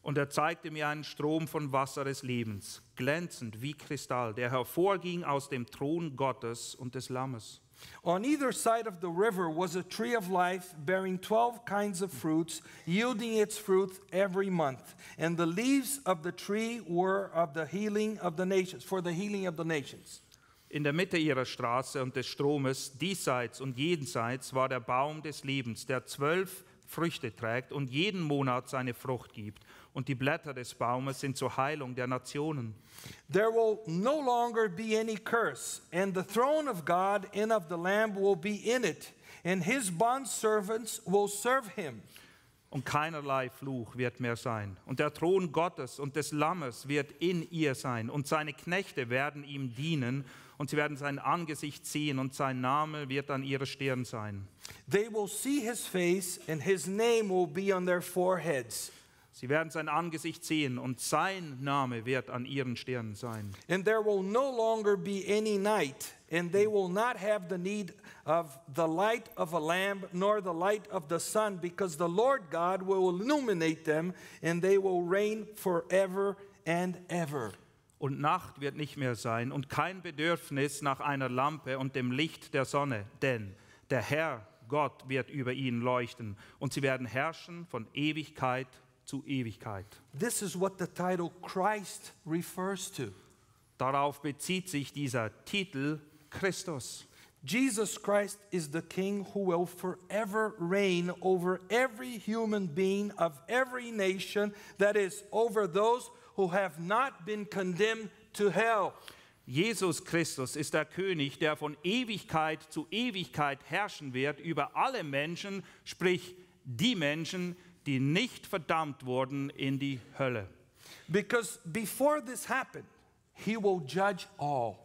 Und er zeigte mir einen Strom von Wasser des Lebens, glänzend wie Kristall, der hervorging aus dem Thron Gottes und des Lammes. On either side of the river was a tree of life bearing 12 kinds of fruits, yielding its fruit every month. And the leaves of the tree were of the healing of the nations, for the healing of the nations. In der Mitte ihrer Straße und des Stromes, diesseits und jenseits, war der Baum des Lebens, der zwölf Früchte trägt und jeden Monat seine Frucht gibt. Und die Blätter des Baumes sind zur Heilung der Nationen. There will no longer be any curse, and the throne of God and of the Lamb will be in it, and his bondservants will serve him. Und keinerlei Fluch wird mehr sein. Und der Thron Gottes und des Lammes wird in ihr sein. Und seine Knechte werden ihm dienen. Und sie werden sein Angesicht sehen. Und sein Name wird an ihrer Stirn sein. They will see his face, and his name will be on their foreheads. Sie werden sein Angesicht sehen. Und sein Name wird an ihren Stirn sein. And there will no longer be any night, and they will not have the need of the light of a lamp nor the light of the sun, because the Lord God will illuminate them, and they will reign forever and ever. Und Nacht wird nicht mehr sein und kein Bedürfnis nach einer Lampe und dem Licht der Sonne, denn der Herr Gott wird über ihnen leuchten und sie werden herrschen von Ewigkeit zu Ewigkeit. This is what the title Christ refers to. Darauf bezieht sich dieser Titel Christus. Jesus Christ is the King who will forever reign over every human being of every nation, that is, over those who have not been condemned to hell. Jesus Christus ist der König, der von Ewigkeit zu Ewigkeit herrschen wird über alle Menschen, sprich die Menschen, die nicht verdammt wurden in die Hölle. Because before this happened, he will judge all.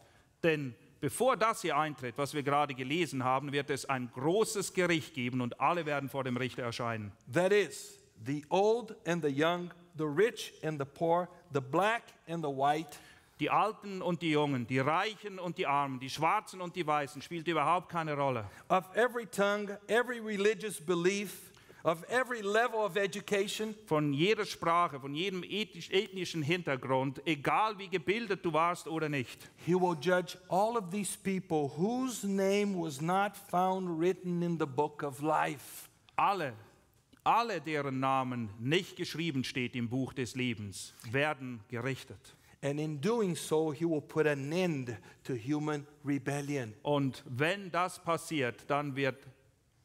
Denn bevor das hier eintritt, was wir gerade gelesen haben, wird es ein großes Gericht geben und alle werden vor dem Richter erscheinen. That is, the old and the young, the rich and the poor, the black and the white, Die Alten und die Jungen, die Reichen und die Armen, die Schwarzen und die Weißen spielt überhaupt keine Rolle. of every tongue, every religious belief, of every level of education, Von jeder Sprache, von jedem ethisch, ethnischen Hintergrund, egal wie gebildet du warst oder nicht. he will judge all of these people whose name was not found written in the book of life. Alle, alle deren Namen nicht geschrieben steht im Buch des Lebens, werden gerichtet. And in doing so, he will put an end to human rebellion. Und wenn das passiert, dann wird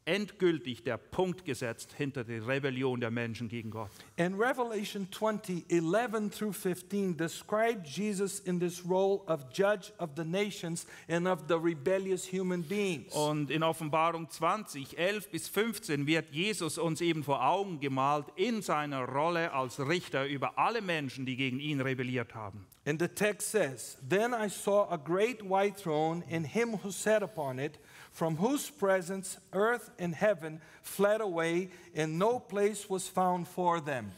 endgültig der Punkt gesetzt hinter der Rebellion der Menschen gegen Gott. And Revelation 20, 11 through 15 describe Jesus in this role of judge of the nations and of the rebellious human beings. Und in Offenbarung 20, 11 bis 15 wird Jesus uns eben vor Augen gemalt in seiner Rolle als Richter über alle Menschen, die gegen ihn rebelliert haben. And the text says, Then I saw a great white throne and him who sat upon it, from whose presence earth and heaven fled away, and no place was found for them.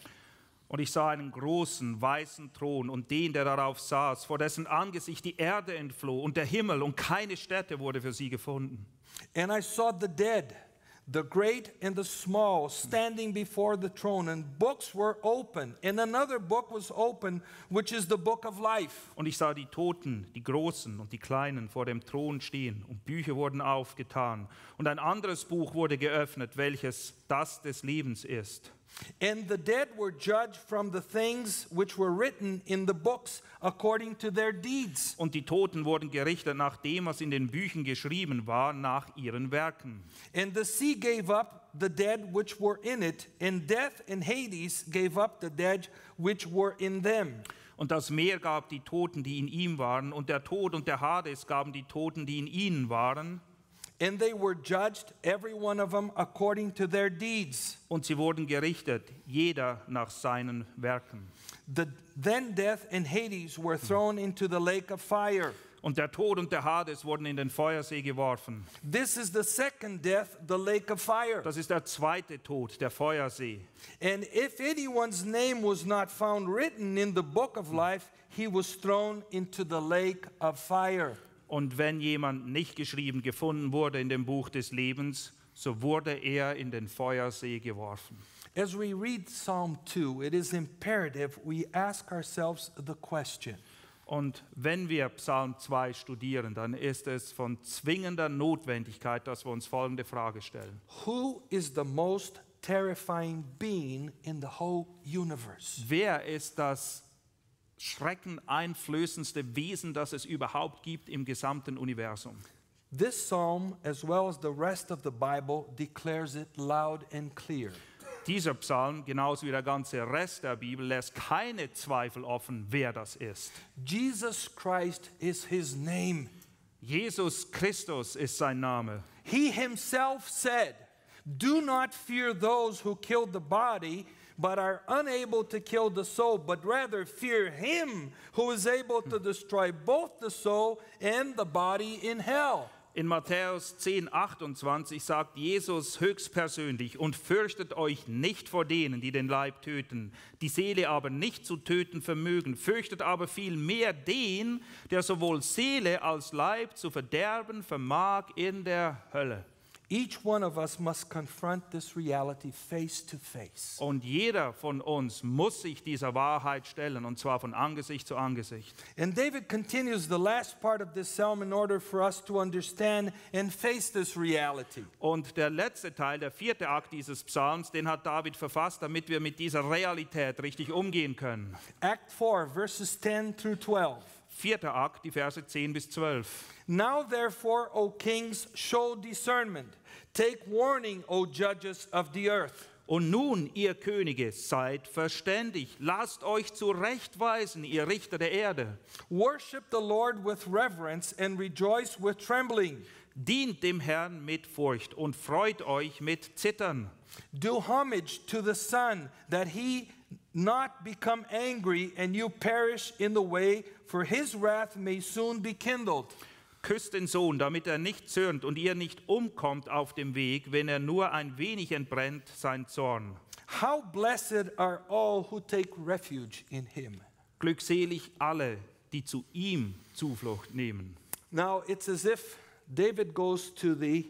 Und ich sah einen großen weißen Thron und den, der darauf saß, vor dessen Angesicht die Erde entfloh und der Himmel und keine Stätte wurde für sie gefunden. And I saw the dead, the great and the small, standing before the throne, and books were open. And another book was open, which is the book of life. Und ich sah die Toten, die Großen und die Kleinen vor dem Thron stehen, und Bücher wurden aufgetan. Und ein anderes Buch wurde geöffnet, welches das des Lebens ist. And the dead were judged from the things which were written in the books according to their deeds. Und die Toten wurden gerichtet nach dem, was in den Büchern geschrieben war, nach ihren Werken. And the sea gave up the dead which were in it, and death and Hades gave up the dead which were in them. Und das Meer gab die Toten, die in ihm waren, und der Tod und der Hades gaben die Toten, die in ihnen waren. And they were judged, every one of them, according to their deeds. Und sie wurden gerichtet, jeder nach seinen Werken. The, then death and Hades were thrown into the lake of fire. Und der Tod und der Hades wurden in den Feuersee geworfen. This is the second death, the lake of fire. Das ist der zweite Tod, der Feuersee. And if anyone's name was not found written in the book of life, he was thrown into the lake of fire. Und wenn jemand nicht geschrieben gefunden wurde in dem Buch des Lebens, so wurde er in den Feuersee geworfen. As we read Psalm 2, it is imperative we ask ourselves the question Und wenn wir Psalm 2 studieren, dann ist es von zwingender Notwendigkeit, dass wir uns folgende Frage stellen. Who is the most terrifying being in the whole universe? Wer ist das schreckeneinflößendste Wesen, das es überhaupt gibt im gesamten Universum? This psalm, as well as the rest of the Bible, declares it loud and clear. Dieser Psalm, genauso wie der ganze Rest der Bibel, lässt keine Zweifel offen, wer das ist. Jesus Christ is his name. Jesus Christus ist sein Name. He himself said, Do not fear those who kill the body, but are unable to kill the soul, but rather fear him who is able to destroy both the soul and the body in hell. In Matthäus 10, 28 sagt Jesus höchstpersönlich, und fürchtet euch nicht vor denen, die den Leib töten, die Seele aber nicht zu töten vermögen, fürchtet aber vielmehr den, der sowohl Seele als Leib zu verderben vermag in der Hölle. Each one of us must confront this reality face to face. Und jeder von uns muss sich dieser Wahrheit stellen, und zwar von Angesicht zu Angesicht. And David continues the last part of this psalm in order for us to understand and face this reality. Und der letzte Teil, der vierte Akt dieses Psalms, den hat David verfasst, damit wir mit dieser Realität richtig umgehen können. Act 4, verses 10 through 12. Vierter Akt, die Verse 10 bis 12. Now, therefore, O kings, show discernment. Take warning, O judges of the earth. Und nun, ihr Könige, seid verständig, lasst euch zurechtweisen, ihr Richter der Erde. Worship the Lord with reverence and rejoice with trembling. Dient dem Herrn mit Furcht und freut euch mit Zittern. Do homage to the Son, that he not become angry and you perish in the way, for his wrath may soon be kindled. Küsst den Sohn, damit er nicht zürnt und ihr nicht umkommt auf dem Weg, wenn er nur ein wenig entbrennt sein Zorn. How blessed are all who take refuge in him. Glückselig alle, die zu ihm Zuflucht nehmen. Now, it's as if David goes to the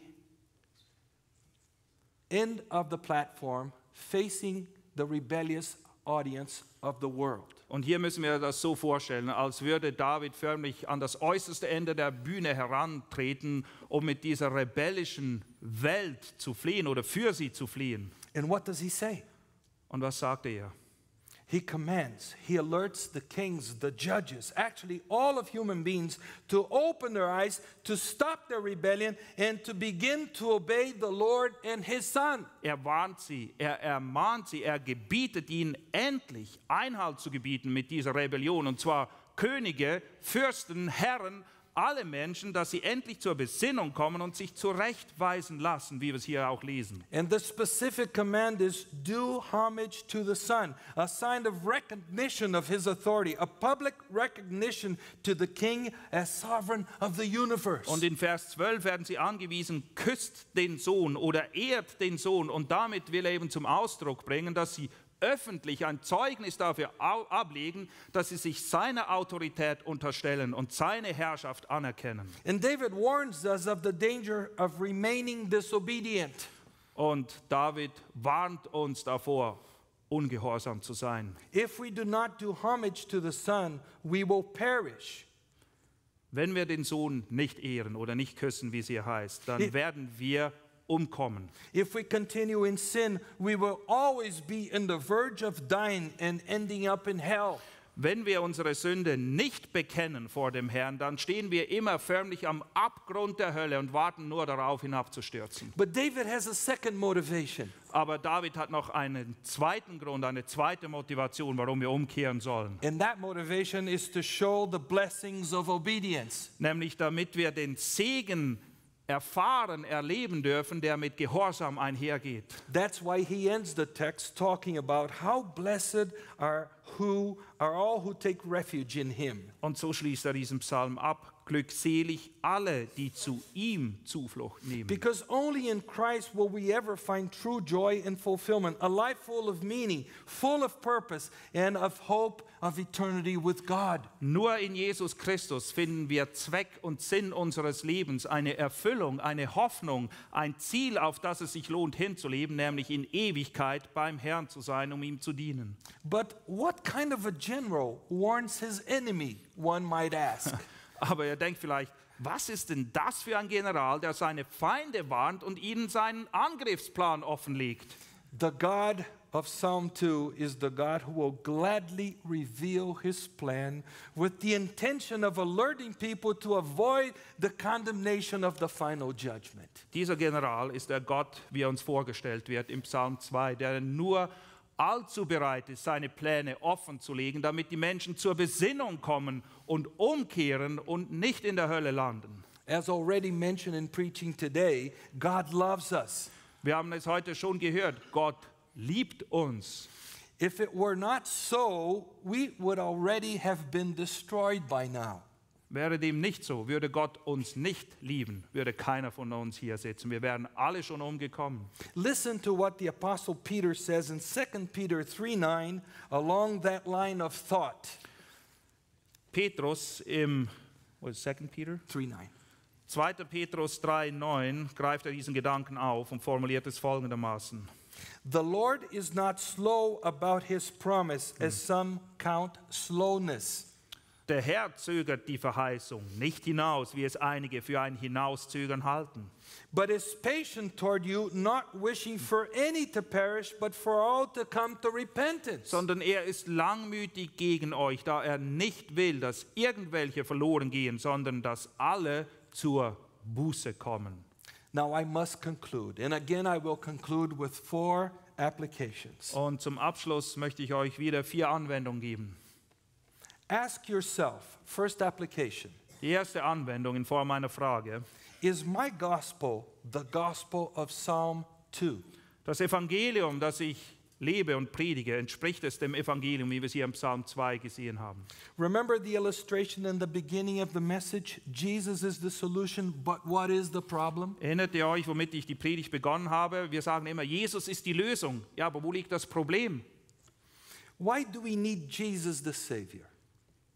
end of the platform facing the rebellious audience of the world. Und hier müssen wir das so vorstellen, als würde David förmlich an das äußerste Ende der Bühne herantreten, um mit dieser rebellischen Welt zu fliehen oder für sie zu fliehen. And what does he say? Und was sagte er? He commands, he alerts the kings, the judges, actually all of human beings, to open their eyes, to stop their rebellion, and to begin to obey the Lord and his Son. Er warnt sie, er ermahnt sie, er gebietet ihnen endlich Einhalt zu gebieten mit dieser Rebellion. Und zwar Könige, Fürsten, Herren, alle Menschen, dass sie endlich zur Besinnung kommen und sich zurechtweisen lassen, wie wir es hier auch lesen. And the specific command is do homage to the Son, a sign of recognition of his authority, a public recognition to the King as sovereign of the universe. Und in Vers 12 werden sie angewiesen, küsst den Sohn oder ehrt den Sohn. Und damit will er eben zum Ausdruck bringen, dass sie öffentlich ein Zeugnis dafür ablegen, dass sie sich seiner Autorität unterstellen und seine Herrschaft anerkennen. And David warns us of the danger of remaining disobedient. Und David warnt uns davor, ungehorsam zu sein. If we do not do homage to the Son, we will perish. Wenn wir den Sohn nicht ehren oder nicht küssen, wie es hier heißt, dann werden wir umkommen. If we continue in sin, we will always be in the verge of dying and ending up in hell. Wenn wir unsere Sünde nicht bekennen vor dem Herrn, dann stehen wir immer förmlich am Abgrund der Hölle und warten nur darauf, hinabzustürzen. But David has a second motivation. Aber David hat noch einen zweiten Grund, eine zweite Motivation, warum wir umkehren sollen. And that motivation is to show the blessings of obedience. Nämlich damit wir den Segen erfahren, erleben dürfen, der mit Gehorsam einhergeht. That's why he ends the text talking about how blessed are who are all who take refuge in him. Und so schließt er diesen Psalm ab. Glückselig alle, die zu ihm Zuflucht nehmen. Because only in Christ will we ever find true joy and fulfillment, a life full of meaning, full of purpose, and of hope of eternity with God. Nur in Jesus Christus finden wir Zweck und Sinn unseres Lebens, eine Erfüllung, eine Hoffnung, ein Ziel, auf das es sich lohnt hinzuleben, nämlich in Ewigkeit beim Herrn zu sein, um ihm zu dienen. But what kind of a general warns his enemy, one might ask? (laughs) Aber er denkt vielleicht, was ist denn das für ein General, der seine Feinde warnt und ihnen seinen Angriffsplan offenlegt? the God of Psalm 2 is the God who will gladly reveal his plan with the intention of alerting people to avoid the condemnation of the final judgment. Dieser General ist der Gott, wie er uns vorgestellt wird im Psalm 2, der nur allzu bereit ist, seine Pläne offen zu legen, damit die Menschen zur Besinnung kommen und umkehren und nicht in der Hölle landen. As already mentioned in preaching today, God loves us. Wir haben es heute schon gehört, Gott liebt uns. If it were not so, we would already have been destroyed by now. Wäre dem nicht so, würde Gott uns nicht lieben, würde keiner von uns hier sitzen. Wir wären alle schon umgekommen. Listen to what the apostle Peter says in 2 Peter 3 9 along that line of thought. Petrus im was 2. Peter? 3 9. 2. Petrus 3,9 greift er diesen Gedanken auf und formuliert es folgendermaßen. The Lord is not slow about his promise, as some count slowness. Der Herr zögert die Verheißung nicht hinaus, wie es einige für ein Hinauszögern halten, but is patient toward you, not wishing for any to perish, but for all to come to repentance. sondern er ist langmütig gegen euch, da er nicht will, dass irgendwelche verloren gehen, sondern dass alle zur Buße kommen. Now I must conclude, and again I will conclude with four applications. Und zum Abschluss möchte ich euch wieder vier Anwendungen geben. Ask yourself, first application, Die erste Anwendung in Form einer Frage. is my gospel the gospel of Psalm 2? Das Evangelium, das ich lebe und predige, entspricht es dem Evangelium, wie wir es hier im Psalm 2 gesehen haben. Remember the illustration in the beginning of the message? Jesus is the solution, but what is the problem? Erinnert ihr euch, womit ich die Predigt begonnen habe? Wir sagen immer, Jesus ist die Lösung. Ja, aber wo liegt das Problem? Why do we need Jesus the Savior?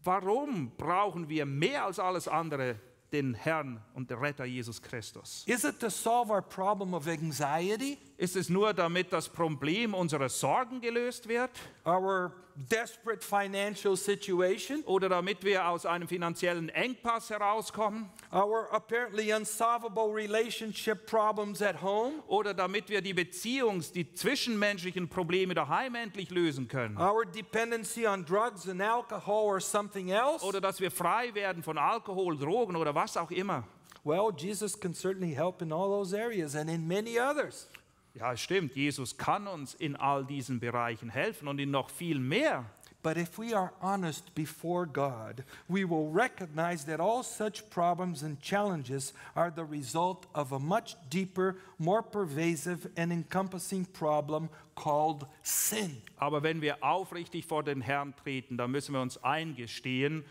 Warum brauchen wir mehr als alles andere den Herrn und den Retter Jesus Christus? Is it to solve our problem of anxiety, Ist es nur, damit das Problem unserer Sorgen gelöst wird? our desperate financial situation, Oder damit wir aus einem finanziellen Engpass herauskommen? our apparently unsolvable relationship problems at home, Oder damit wir die Beziehungs-, die zwischenmenschlichen Probleme daheim endlich lösen können? our dependency on drugs and alcohol or something else? Oder dass wir frei werden von Alkohol, Drogen oder was auch immer? Well, Jesus can certainly help in all those areas and in many others. Ja, es stimmt, Jesus kann uns in all diesen Bereichen helfen und in noch viel mehr. But if we are honest before God, we will recognize that all such problems and challenges are the result of a much deeper, more pervasive, and encompassing problem called sin. Aber wenn wir aufrichtig vor den Herrn treten, dann müssen wir uns eingestehen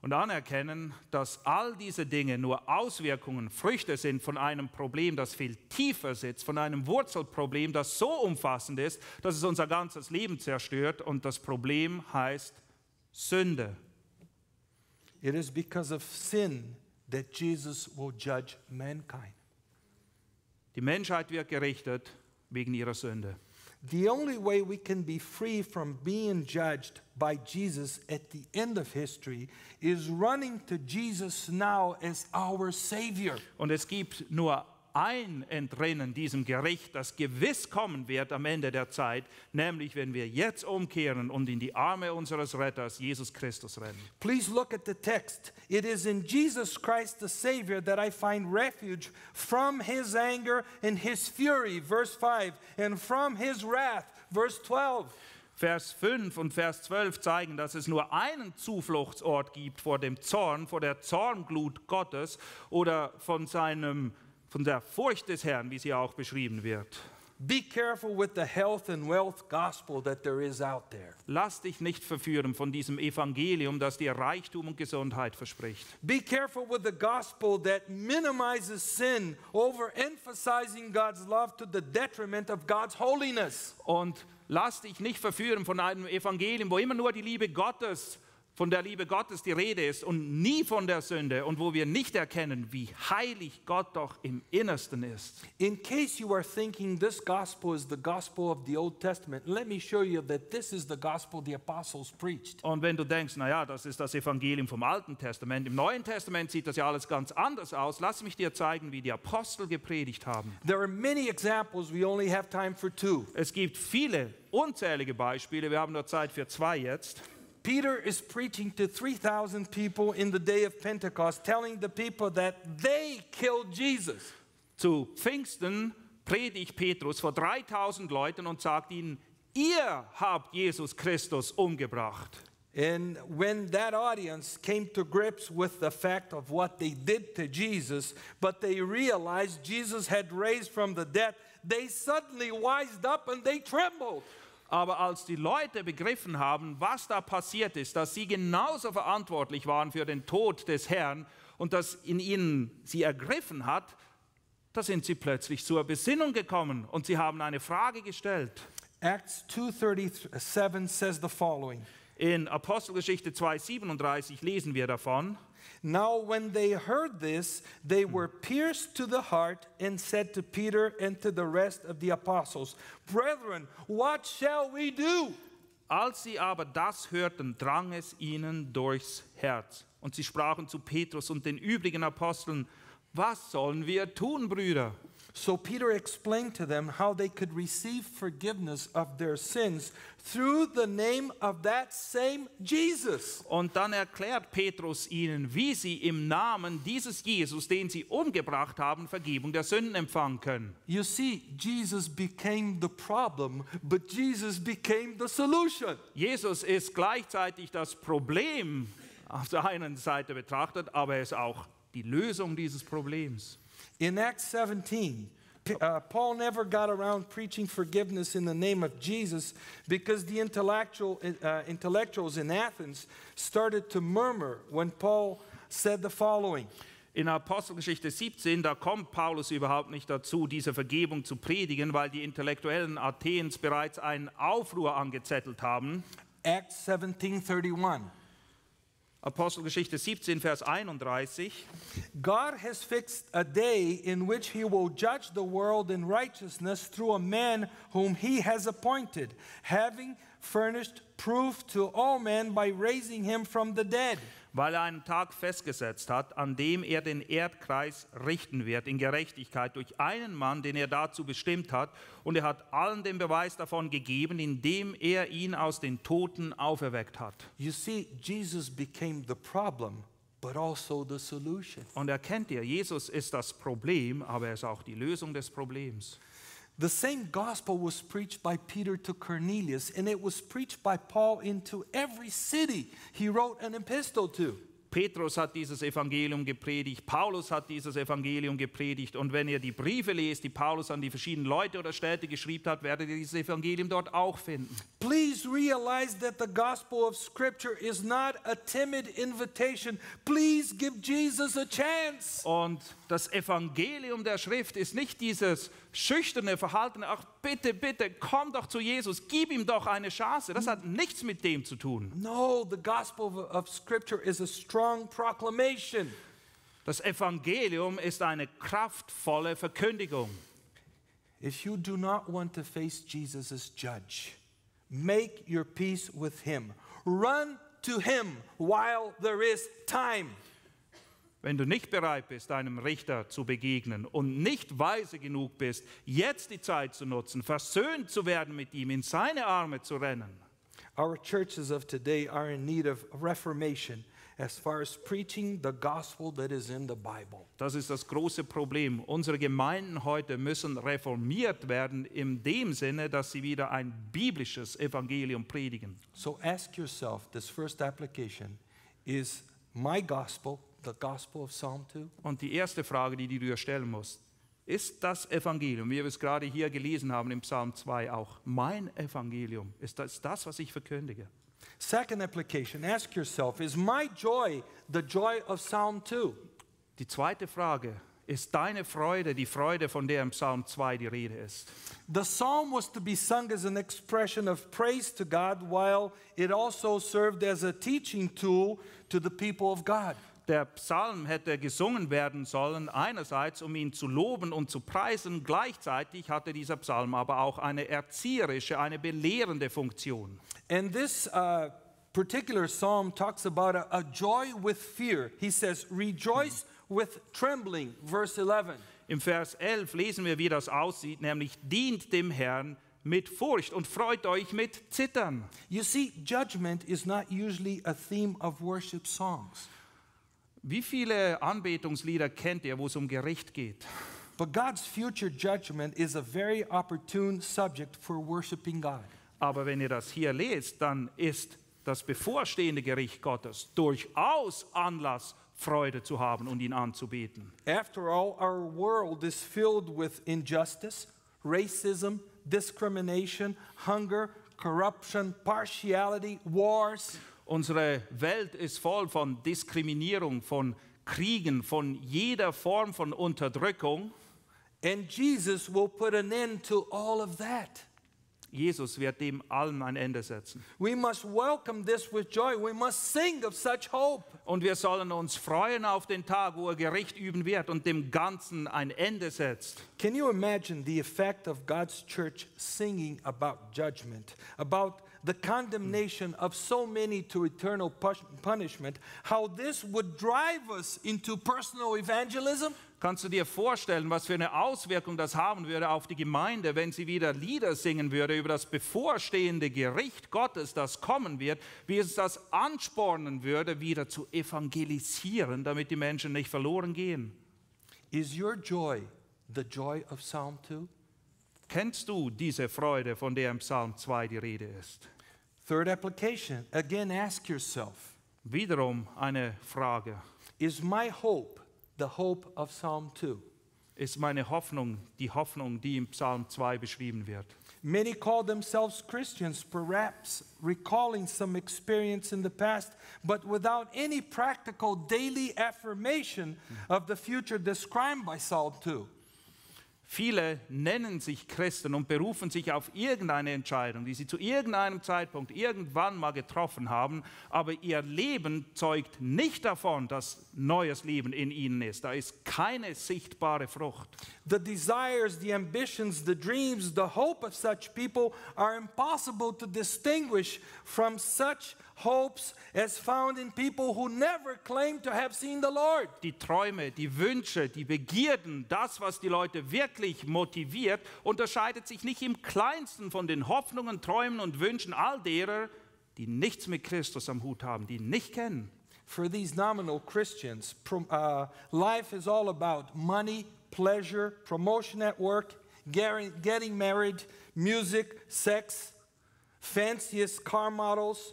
und anerkennen, dass all diese Dinge nur Auswirkungen, Früchte sind von einem Problem, das viel tiefer sitzt, von einem Wurzelproblem, das so umfassend ist, dass es unser ganzes Leben zerstört. Und das Problem heißt Sünde. It is because of sin that Jesus will judge mankind. Die Menschheit wird gerichtet wegen ihrer Sünde. The only way we can be free from being judged by Jesus at the end of history is running to Jesus now as our Savior. Und es gibt nur ein Entrinnen diesem Gericht, das gewiss kommen wird am Ende der Zeit, nämlich wenn wir jetzt umkehren und in die Arme unseres Retters, Jesus Christus, rennen. Please look at the text. It is in Jesus Christ the Savior that I find refuge from his anger and his fury, verse 5, and from his wrath, verse 12. Vers 5 und Vers 12 zeigen, dass es nur einen Zufluchtsort gibt vor dem Zorn, vor der Zornglut Gottes oder von, seinem, von der Furcht des Herrn, wie sie auch beschrieben wird. Be careful with the health and wealth gospel that there is out there. Lass dich nicht verführen von diesem Evangelium, das dir Reichtum und Gesundheit verspricht. Be careful with the gospel that minimizes sin, overemphasizing God's love to the detriment of God's holiness. Und lass dich nicht verführen von einem Evangelium, wo immer nur die Liebe Gottes, von der Liebe Gottes die Rede ist und nie von der Sünde und wo wir nicht erkennen, wie heilig Gott doch im Innersten ist. In case you are thinking this gospel is the gospel of the Old Testament, let me show you that this is the gospel the apostles preached. Und wenn du denkst, naja, das ist das Evangelium vom Alten Testament, im Neuen Testament sieht das ja alles ganz anders aus, lass mich dir zeigen, wie die Apostel gepredigt haben. There are many examples, we only have time for two. Es gibt viele, unzählige Beispiele, wir haben nur Zeit für zwei jetzt. Peter is preaching to 3,000 people in the day of Pentecost, telling the people that they killed Jesus. Zu Pfingsten predigt Petrus vor 3000 Leuten und sagt ihnen, ihr habt Jesus Christus umgebracht. And when that audience came to grips with the fact of what they did to Jesus, but they realized Jesus had raised from the dead, they suddenly wised up and they trembled. Aber als die Leute begriffen haben, was da passiert ist, dass sie genauso verantwortlich waren für den Tod des Herrn und dass in ihnen sie ergriffen hat, da sind sie plötzlich zur Besinnung gekommen und sie haben eine Frage gestellt. Acts 2:37 says the following. In Apostelgeschichte 2,37 lesen wir davon. Now, when they heard this, they hmm. were pierced to the heart and said to Peter and to the rest of the apostles, Brethren, what shall we do? Als sie aber das hörten, drang es ihnen durchs Herz. Und sie sprachen zu Petrus und den übrigen Aposteln, was sollen wir tun, Brüder? So Peter explained to them how they could receive forgiveness of their sins through the name of that same Jesus. Und dann erklärt Petrus ihnen, wie sie im Namen dieses Jesus, den sie umgebracht haben, Vergebung der Sünden empfangen können. You see, Jesus became the problem, but Jesus became the solution. Jesus ist gleichzeitig das Problem auf der einen Seite betrachtet, aber er ist auch die Lösung dieses Problems. In Acts 17, P- uh, Paul never got around preaching forgiveness in the name of Jesus because the intellectual, uh, intellectuals in Athens started to murmur when Paul said the following In Apostelgeschichte 17, da kommt Paulus überhaupt nicht dazu, diese Vergebung zu predigen, weil die Intellektuellen Athens bereits einen Aufruhr angezettelt haben. Acts 17:31. Apostelgeschichte 17, Vers 31. God has fixed a day in which he will judge the world in righteousness through a man whom he has appointed, having furnished proof to all men by raising him from the dead. Weil er einen Tag festgesetzt hat, an dem er den Erdkreis richten wird in Gerechtigkeit durch einen Mann, den er dazu bestimmt hat, und er hat allen den Beweis davon gegeben, indem er ihn aus den Toten auferweckt hat. You see, Jesus became the problem, but also the solution. Und erkennt ihr, Jesus ist das Problem, aber er ist auch die Lösung des Problems. The same gospel was preached by Peter to Cornelius, and it was preached by Paul into every city he wrote an epistle to. Petrus hat dieses Evangelium gepredigt, Paulus hat dieses Evangelium gepredigt und wenn ihr die Briefe lest, die Paulus an die verschiedenen Leute oder Städte geschrieben hat, werdet ihr dieses Evangelium dort auch finden. Please realize that the gospel of Scripture is not a timid invitation. Please give Jesus a chance. Und das Evangelium der Schrift ist nicht dieses schüchterne Verhalten, ach bitte, bitte, komm doch zu Jesus, gib ihm doch eine Chance. Das hat nichts mit dem zu tun. No, the gospel of, Scripture is a strong proclamation. Das Evangelium ist eine kraftvolle Verkündigung. If you do not want to face Jesus as judge, make your peace with him. Run to him while there is time. Wenn du nicht bereit bist, einem Richter zu begegnen und nicht weise genug bist, jetzt die Zeit zu nutzen, versöhnt zu werden mit ihm, in seine Arme zu rennen. Our churches of today are in need of reformation as far as preaching the gospel that is in the Bible. Das ist das große Problem. Unsere Gemeinden heute müssen reformiert werden in dem Sinne, dass sie wieder ein biblisches Evangelium predigen. So ask yourself this first application is my gospel the gospel of Psalm 2? Und die erste Frage, die du dir stellen musst, ist das Evangelium, wie wir es gerade hier gelesen haben im Psalm 2 auch, mein Evangelium? Ist das das, was ich verkündige? Second application, ask yourself, is my joy the joy of Psalm 2? Die zweite Frage, ist deine Freude die Freude, von der im Psalm 2 die Rede ist? The psalm was to be sung as an expression of praise to God, while it also served as a teaching tool to the people of God. Der Psalm hätte gesungen werden sollen, einerseits um ihn zu loben und zu preisen, gleichzeitig hatte dieser Psalm aber auch eine erzieherische, eine belehrende Funktion. And this uh, particular psalm talks about a, a joy with fear. He says, Rejoice with trembling, verse 11. Im Vers 11 lesen wir, wie das aussieht, nämlich dient dem Herrn mit Furcht und freut euch mit Zittern. You see, judgment is not usually a theme of worship songs. Wie viele Anbetungslieder kennt ihr, wo es um Gericht geht? But God's future judgment is a very opportune subject for worshiping God. Aber wenn ihr das hier lest, dann ist das bevorstehende Gericht Gottes durchaus Anlass, Freude zu haben und ihn anzubeten. After all, our world is filled with injustice, racism, discrimination, hunger, corruption, partiality, wars. Unsere Welt ist voll von Diskriminierung, von Kriegen, von jeder Form von Unterdrückung. And Jesus will put an end to all of that. Jesus wird dem allem ein Ende setzen. We must welcome this with joy. We must sing of such hope. Und wir sollen uns freuen auf den Tag, wo er Gericht üben wird und dem Ganzen ein Ende setzt. Can you imagine the effect of God's church singing about judgment, about the condemnation of so many to eternal punishment, how this would drive us into personal evangelism? Kannst du dir vorstellen, was für eine Auswirkung das haben würde auf die Gemeinde, wenn sie wieder Lieder singen würde über das bevorstehende Gericht Gottes, das kommen wird, wie es das anspornen würde, wieder zu evangelisieren, damit die Menschen nicht verloren gehen? Is your joy the joy of Psalm 2? Kennst du diese Freude, von der im Psalm 2 die Rede ist? Third application, again ask yourself, Wiederum eine Frage. is my hope the hope of Psalm 2? Ist meine Hoffnung die Hoffnung, die im Psalm 2 beschrieben wird? Many call themselves Christians, perhaps recalling some experience in the past, but without any practical daily affirmation of the future described by Psalm 2. Viele nennen sich Christen und berufen sich auf irgendeine Entscheidung, die sie zu irgendeinem Zeitpunkt irgendwann mal getroffen haben, aber ihr Leben zeugt nicht davon, dass neues Leben in ihnen ist. Da ist keine sichtbare Frucht. The desires, the ambitions, the dreams, the hope of such people are impossible to distinguish from such hopes as found in people who never claim to have seen the Lord. Die Träume, die Wünsche, die Begierden, das, was die Leute wirklich motiviert, unterscheidet sich nicht im kleinsten von den Hoffnungen, Träumen und Wünschen all derer, die nichts mit Christus am Hut haben, die ihn nicht kennen. For these nominal Christians, uh, life is all about money, pleasure, promotion at work, getting, getting married, music, sex, fanciest car models.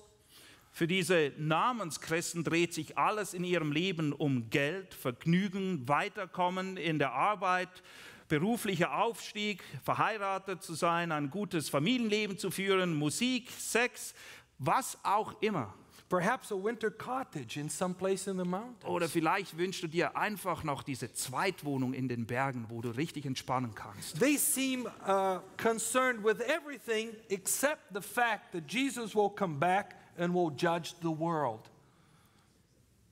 Für diese Namenschristen dreht sich alles in ihrem Leben um Geld, Vergnügen, Weiterkommen in der Arbeit, beruflicher Aufstieg, verheiratet zu sein, ein gutes Familienleben zu führen, Musik, Sex, was auch immer. Perhaps a winter cottage in some place in the mountains. Oder vielleicht wünschst du dir einfach noch diese Zweitwohnung in den Bergen, wo du richtig entspannen kannst. They seem uh, concerned with everything except the fact that Jesus will come back and will judge the world.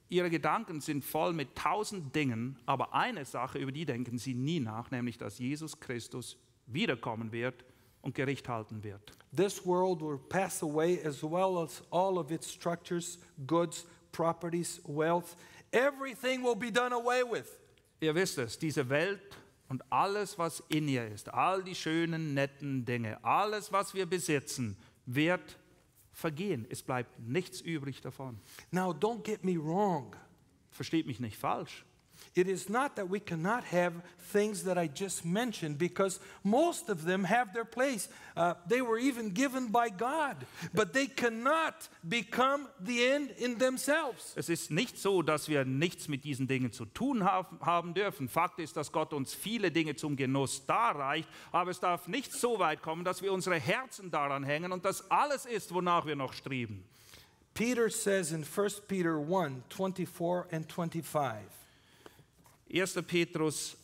Ihre Gedanken sind voll mit tausend Dingen, aber eine Sache, über die denken sie nie nach, nämlich dass Jesus Christus wiederkommen wird und Gericht halten wird. This world will pass away as well as all of its structures, goods, properties, wealth. Everything will be done away with. Ihr wisst es, diese Welt und alles, was in ihr ist, all die schönen, netten Dinge, alles, was wir besitzen, wird vergehen. Es bleibt nichts übrig davon. Now, don't get me wrong. Versteht mich nicht falsch. It is not that we cannot have things that I just mentioned because most of them have their place. Uh, they were even given by God, but they cannot become the end in themselves. Es ist nicht so, dass wir nichts mit diesen Dingen zu tun haben, haben dürfen. Fakt ist, dass Gott uns viele Dinge zum Genuss darreicht, aber es darf nicht so weit kommen, dass wir unsere Herzen daran hängen und das alles ist, wonach wir noch streben. Peter says in 1 Peter 1 24 and 25. 1. Petrus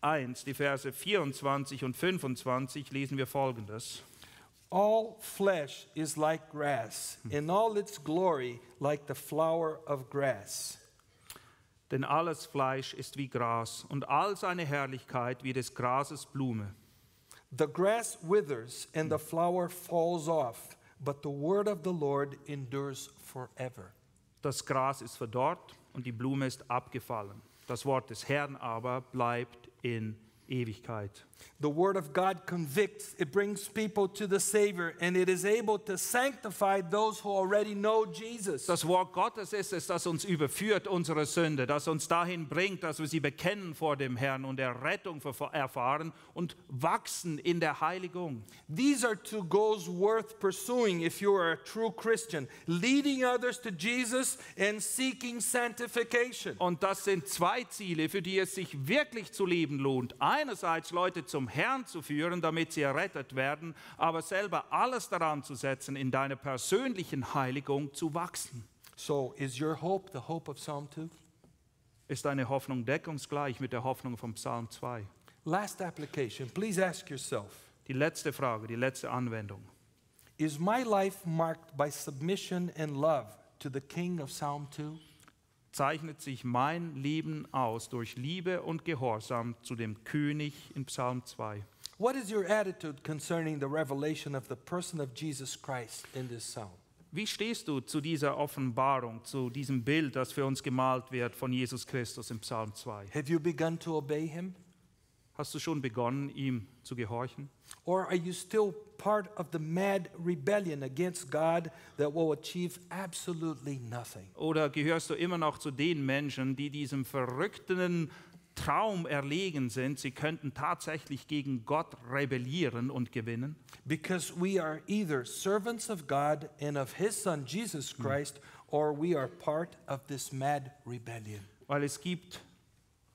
1, die Verse 24 und 25 lesen wir folgendes. All flesh is like grass, in all its glory, like the flower of grass. Denn alles Fleisch ist wie Gras und all seine Herrlichkeit wie des Grases Blume. The grass withers and the flower falls off, but the word of the Lord endures forever. Das Gras ist verdorrt und die Blume ist abgefallen. Das Wort des Herrn aber bleibt in Ewigkeit. The word of God convicts, it brings people to the Savior, and it is able to sanctify those who already know Jesus. Das Wort Gottes ist es, das uns überführt, unsere Sünde, das uns dahin bringt, dass wir sie bekennen vor dem Herrn und Errettung erfahren und wachsen in der Heiligung. These are two goals worth pursuing if you are a true Christian leading others to Jesus and seeking sanctification. Und das sind zwei Ziele, für die es sich wirklich zu leben lohnt. Einerseits Leute zum Herrn zu führen, damit sie errettet werden, aber selber alles daran zu setzen, in deiner persönlichen Heiligung zu wachsen. So, is your hope the hope of Psalm 2? Ist deine Hoffnung deckungsgleich mit der Hoffnung vom Psalm 2? Last application. Please ask yourself Die letzte Frage, die letzte Anwendung. Is my life marked by submission and love to the King of Psalm 2? Zeichnet sich mein Leben aus durch Liebe und Gehorsam zu dem König in Psalm 2? What is your attitude concerning the revelation of the person of Jesus Christ in this psalm? Wie stehst du zu dieser Offenbarung, zu diesem Bild, das für uns gemalt wird von Jesus Christus im Psalm 2? Have you begun to obey him? Hast du schon begonnen, ihm zu gehorchen? Or are you still part of the mad rebellion against God that will achieve absolutely nothing? Oder gehörst du immer noch zu den Menschen, die diesem verrückten Traum erlegen sind, sie könnten tatsächlich gegen Gott rebellieren und gewinnen? Because we are either servants of God and of his son Jesus Christ, or we are part of this mad rebellion. Weil es gibt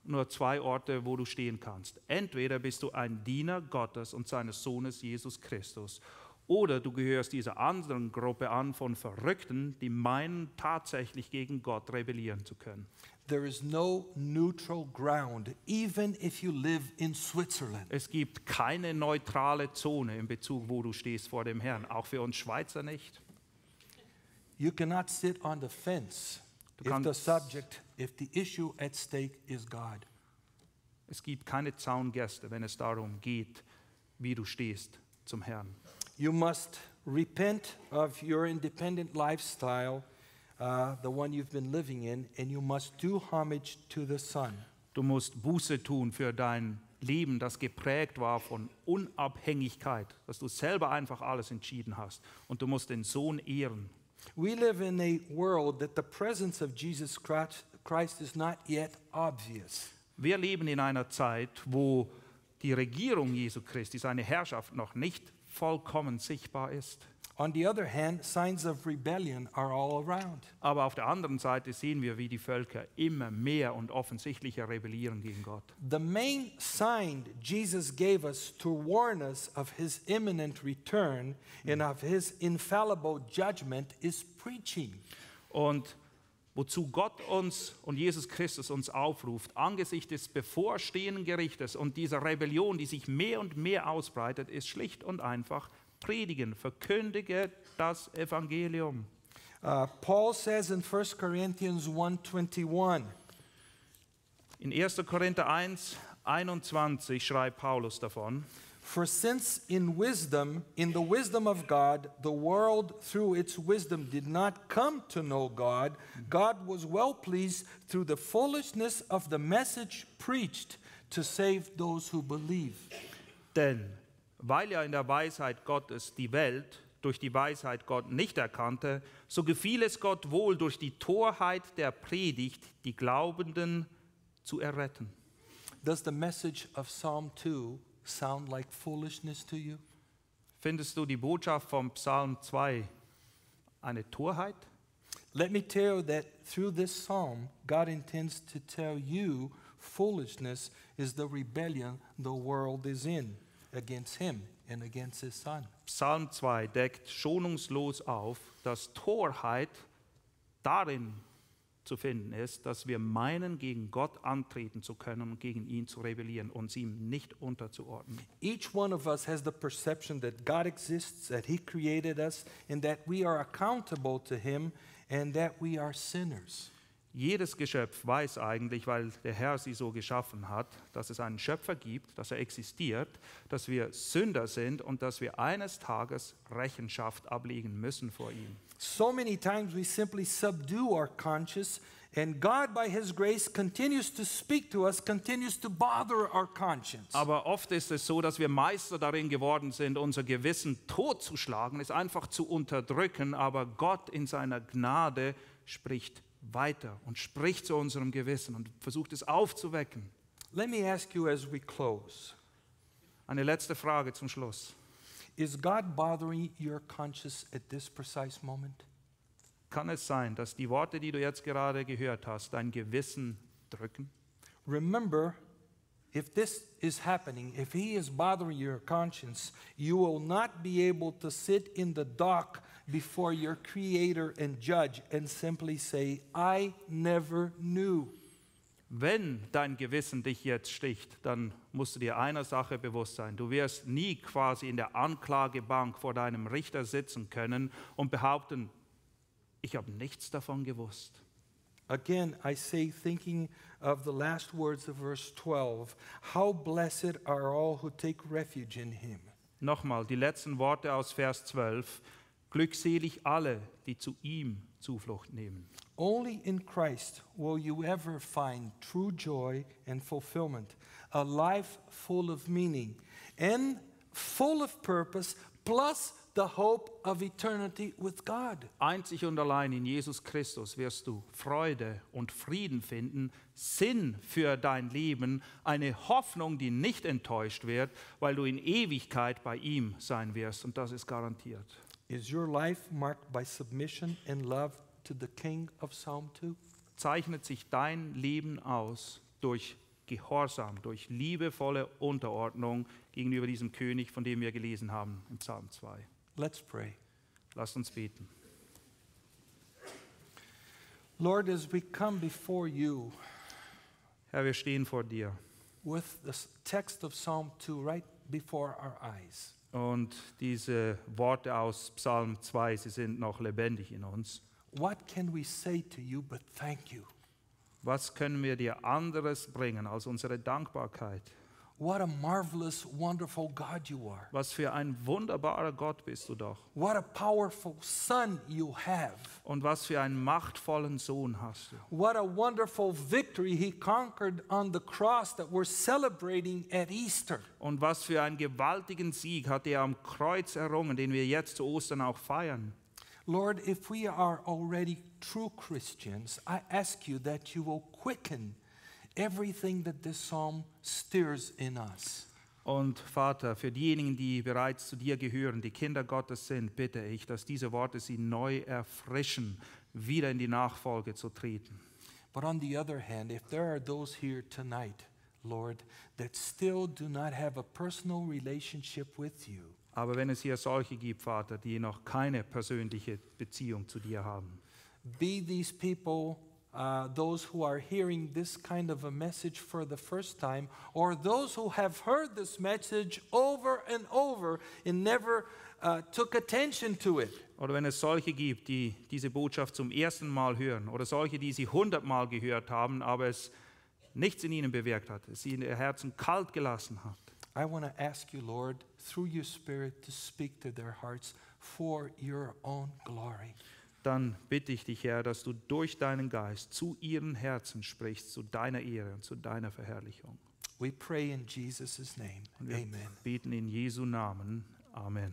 nur zwei Orte, wo du stehen kannst. Entweder bist du ein Diener Gottes und seines Sohnes Jesus Christus, oder du gehörst dieser anderen Gruppe an von Verrückten, die meinen, tatsächlich gegen Gott rebellieren zu können. There is no neutral ground, even if you live in Switzerland. Es gibt keine neutrale Zone in Bezug, wo du stehst vor dem Herrn, auch für uns Schweizer nicht. You cannot sit on the fence Du if the subject, if the issue at stake is God. Es gibt keine Zaungäste, wenn es darum geht, wie du stehst zum Herrn. You must repent of your independent lifestyle, uh, the one you've been living in, and you must do homage to the Son. Du musst Buße tun für dein Leben, das geprägt war von Unabhängigkeit, dass du selber einfach alles entschieden hast. Und du musst den Sohn ehren. We live in a world that the presence of Jesus Christ, is not yet obvious. Wir leben in einer Zeit, wo die Regierung Jesu Christi, seine Herrschaft noch nicht vollkommen sichtbar ist. On the other hand, signs of rebellion are all around. Aber auf der anderen Seite sehen wir, wie die Völker immer mehr und offensichtlicher rebellieren gegen Gott. The main sign Jesus gave us to warn us of his imminent return and of his infallible judgment is preaching. Und wozu Gott uns und Jesus Christus uns aufruft, angesichts des bevorstehenden Gerichtes und dieser Rebellion, die sich mehr und mehr ausbreitet, ist schlicht und einfach predigen, verkündige das Evangelium. Uh, Paul says in 1 Corinthians 1:21, In 1. Korinther 1, 21 schreibt Paulus davon. For since in wisdom, in the wisdom of God, the world through its wisdom did not come to know God, God was well pleased through the foolishness of the message preached to save those who believe. Denn weil ja in der Weisheit Gottes die Welt durch die Weisheit Gott nicht erkannte, so gefiel es Gott wohl durch die Torheit der Predigt die Glaubenden zu erretten. Does the message of Psalm 2 sound like foolishness to you? Findest du die Botschaft vom Psalm 2 eine Torheit? Let me tell you that through this psalm, God intends to tell you foolishness is the rebellion the world is in against Him and against His Son. Psalm 2 deckt schonungslos auf, dass Torheit darin zu finden ist, dass wir meinen, gegen Gott antreten zu können und gegen ihn zu rebellieren, uns ihm nicht unterzuordnen. Each one of us has the perception that God exists, that He created us, and that we are accountable to Him, and that we are sinners. Jedes Geschöpf weiß eigentlich, weil der Herr sie so geschaffen hat, dass es einen Schöpfer gibt, dass er existiert, dass wir Sünder sind und dass wir eines Tages Rechenschaft ablegen müssen vor ihm. So many times we simply subdue our conscience, and God, by His grace, continues to speak to us, continues to bother our conscience. Aber oft ist es so, dass wir Meister darin geworden sind, unser Gewissen totzuschlagen, es einfach zu unterdrücken, aber Gott in seiner Gnade spricht weiter und spricht zu unserem Gewissen und versucht es aufzuwecken. Let me ask you as we close Eine letzte Frage zum Schluss. Is God bothering your conscience at this precise moment? Kann es sein, dass die Worte, die du jetzt gerade gehört hast, dein Gewissen drücken? Remember, if this is happening, if He is bothering your conscience, you will not be able to sit in the dock before your Creator and Judge and simply say, I never knew. Wenn dein Gewissen dich jetzt sticht, dann musst du dir einer Sache bewusst sein. Du wirst nie quasi in der Anklagebank vor deinem Richter sitzen können und behaupten, ich habe nichts davon gewusst. Again, I say, thinking of the last words of verse 12, how blessed are all who take refuge in Him. Nochmal die letzten Worte aus Vers 12. Glückselig alle, die zu ihm Zuflucht nehmen. Only in Christ will you ever find true joy and fulfillment, a life full of meaning and full of purpose, plus the hope of eternity with God. Einzig und allein in Jesus Christus wirst du Freude und Frieden finden, Sinn für dein Leben, eine Hoffnung, die nicht enttäuscht wird, weil du in Ewigkeit bei ihm sein wirst. Und das ist garantiert. Is your life marked by submission and love to the King of Psalm 2? Zeichnet sich dein Leben aus durch Gehorsam, durch liebevolle Unterordnung gegenüber diesem König, von dem wir gelesen haben im Psalm 2. Let's pray. Lasst uns beten. Lord, as we come before you Herr, wir stehen vor dir with the text of Psalm 2 right before our eyes, und diese Worte aus Psalm 2, sie sind noch lebendig in uns. what can we say to you but thank you? Was können wir dir anderes bringen als unsere Dankbarkeit? What a marvelous, wonderful God you are. Was für ein wunderbarer Gott bist du doch. What a powerful Son you have. Und was für einen machtvollen Sohn hast du. What a wonderful victory he conquered on the cross that we're celebrating at Easter. Und was für einen gewaltigen Sieg hat er am Kreuz errungen, den wir jetzt zu Ostern auch feiern. Lord, if we are already true Christians, I ask you that you will quicken everything that this psalm stirs in us. Und Vater, für diejenigen, die bereits zu dir gehören, die Kinder Gottes sind, bitte ich, dass diese Worte sie neu erfrischen, wieder in die Nachfolge zu treten. But on the other hand, if there are those here tonight, Lord, that still do not have a personal relationship with you, Aber wenn es hier solche gibt, Vater, die noch keine persönliche Beziehung zu dir haben, be these people uh, those who are hearing this kind of a message for the first time, or those who have heard this message over and over and never uh, took attention to it. oder wenn es solche gibt, die diese Botschaft zum ersten Mal hören, oder solche, die sie hundertmal gehört haben, aber es nichts in ihnen bewirkt hat, sie in ihr Herzen kalt gelassen hat, I want to ask you, Lord, through your Spirit to speak to their hearts for your own glory. Dann bitte ich dich, Herr, dass du durch deinen Geist zu ihren Herzen sprichst, zu deiner Ehre und zu deiner Verherrlichung. We pray in Jesus' name. Amen. beten in Jesu Namen. Amen.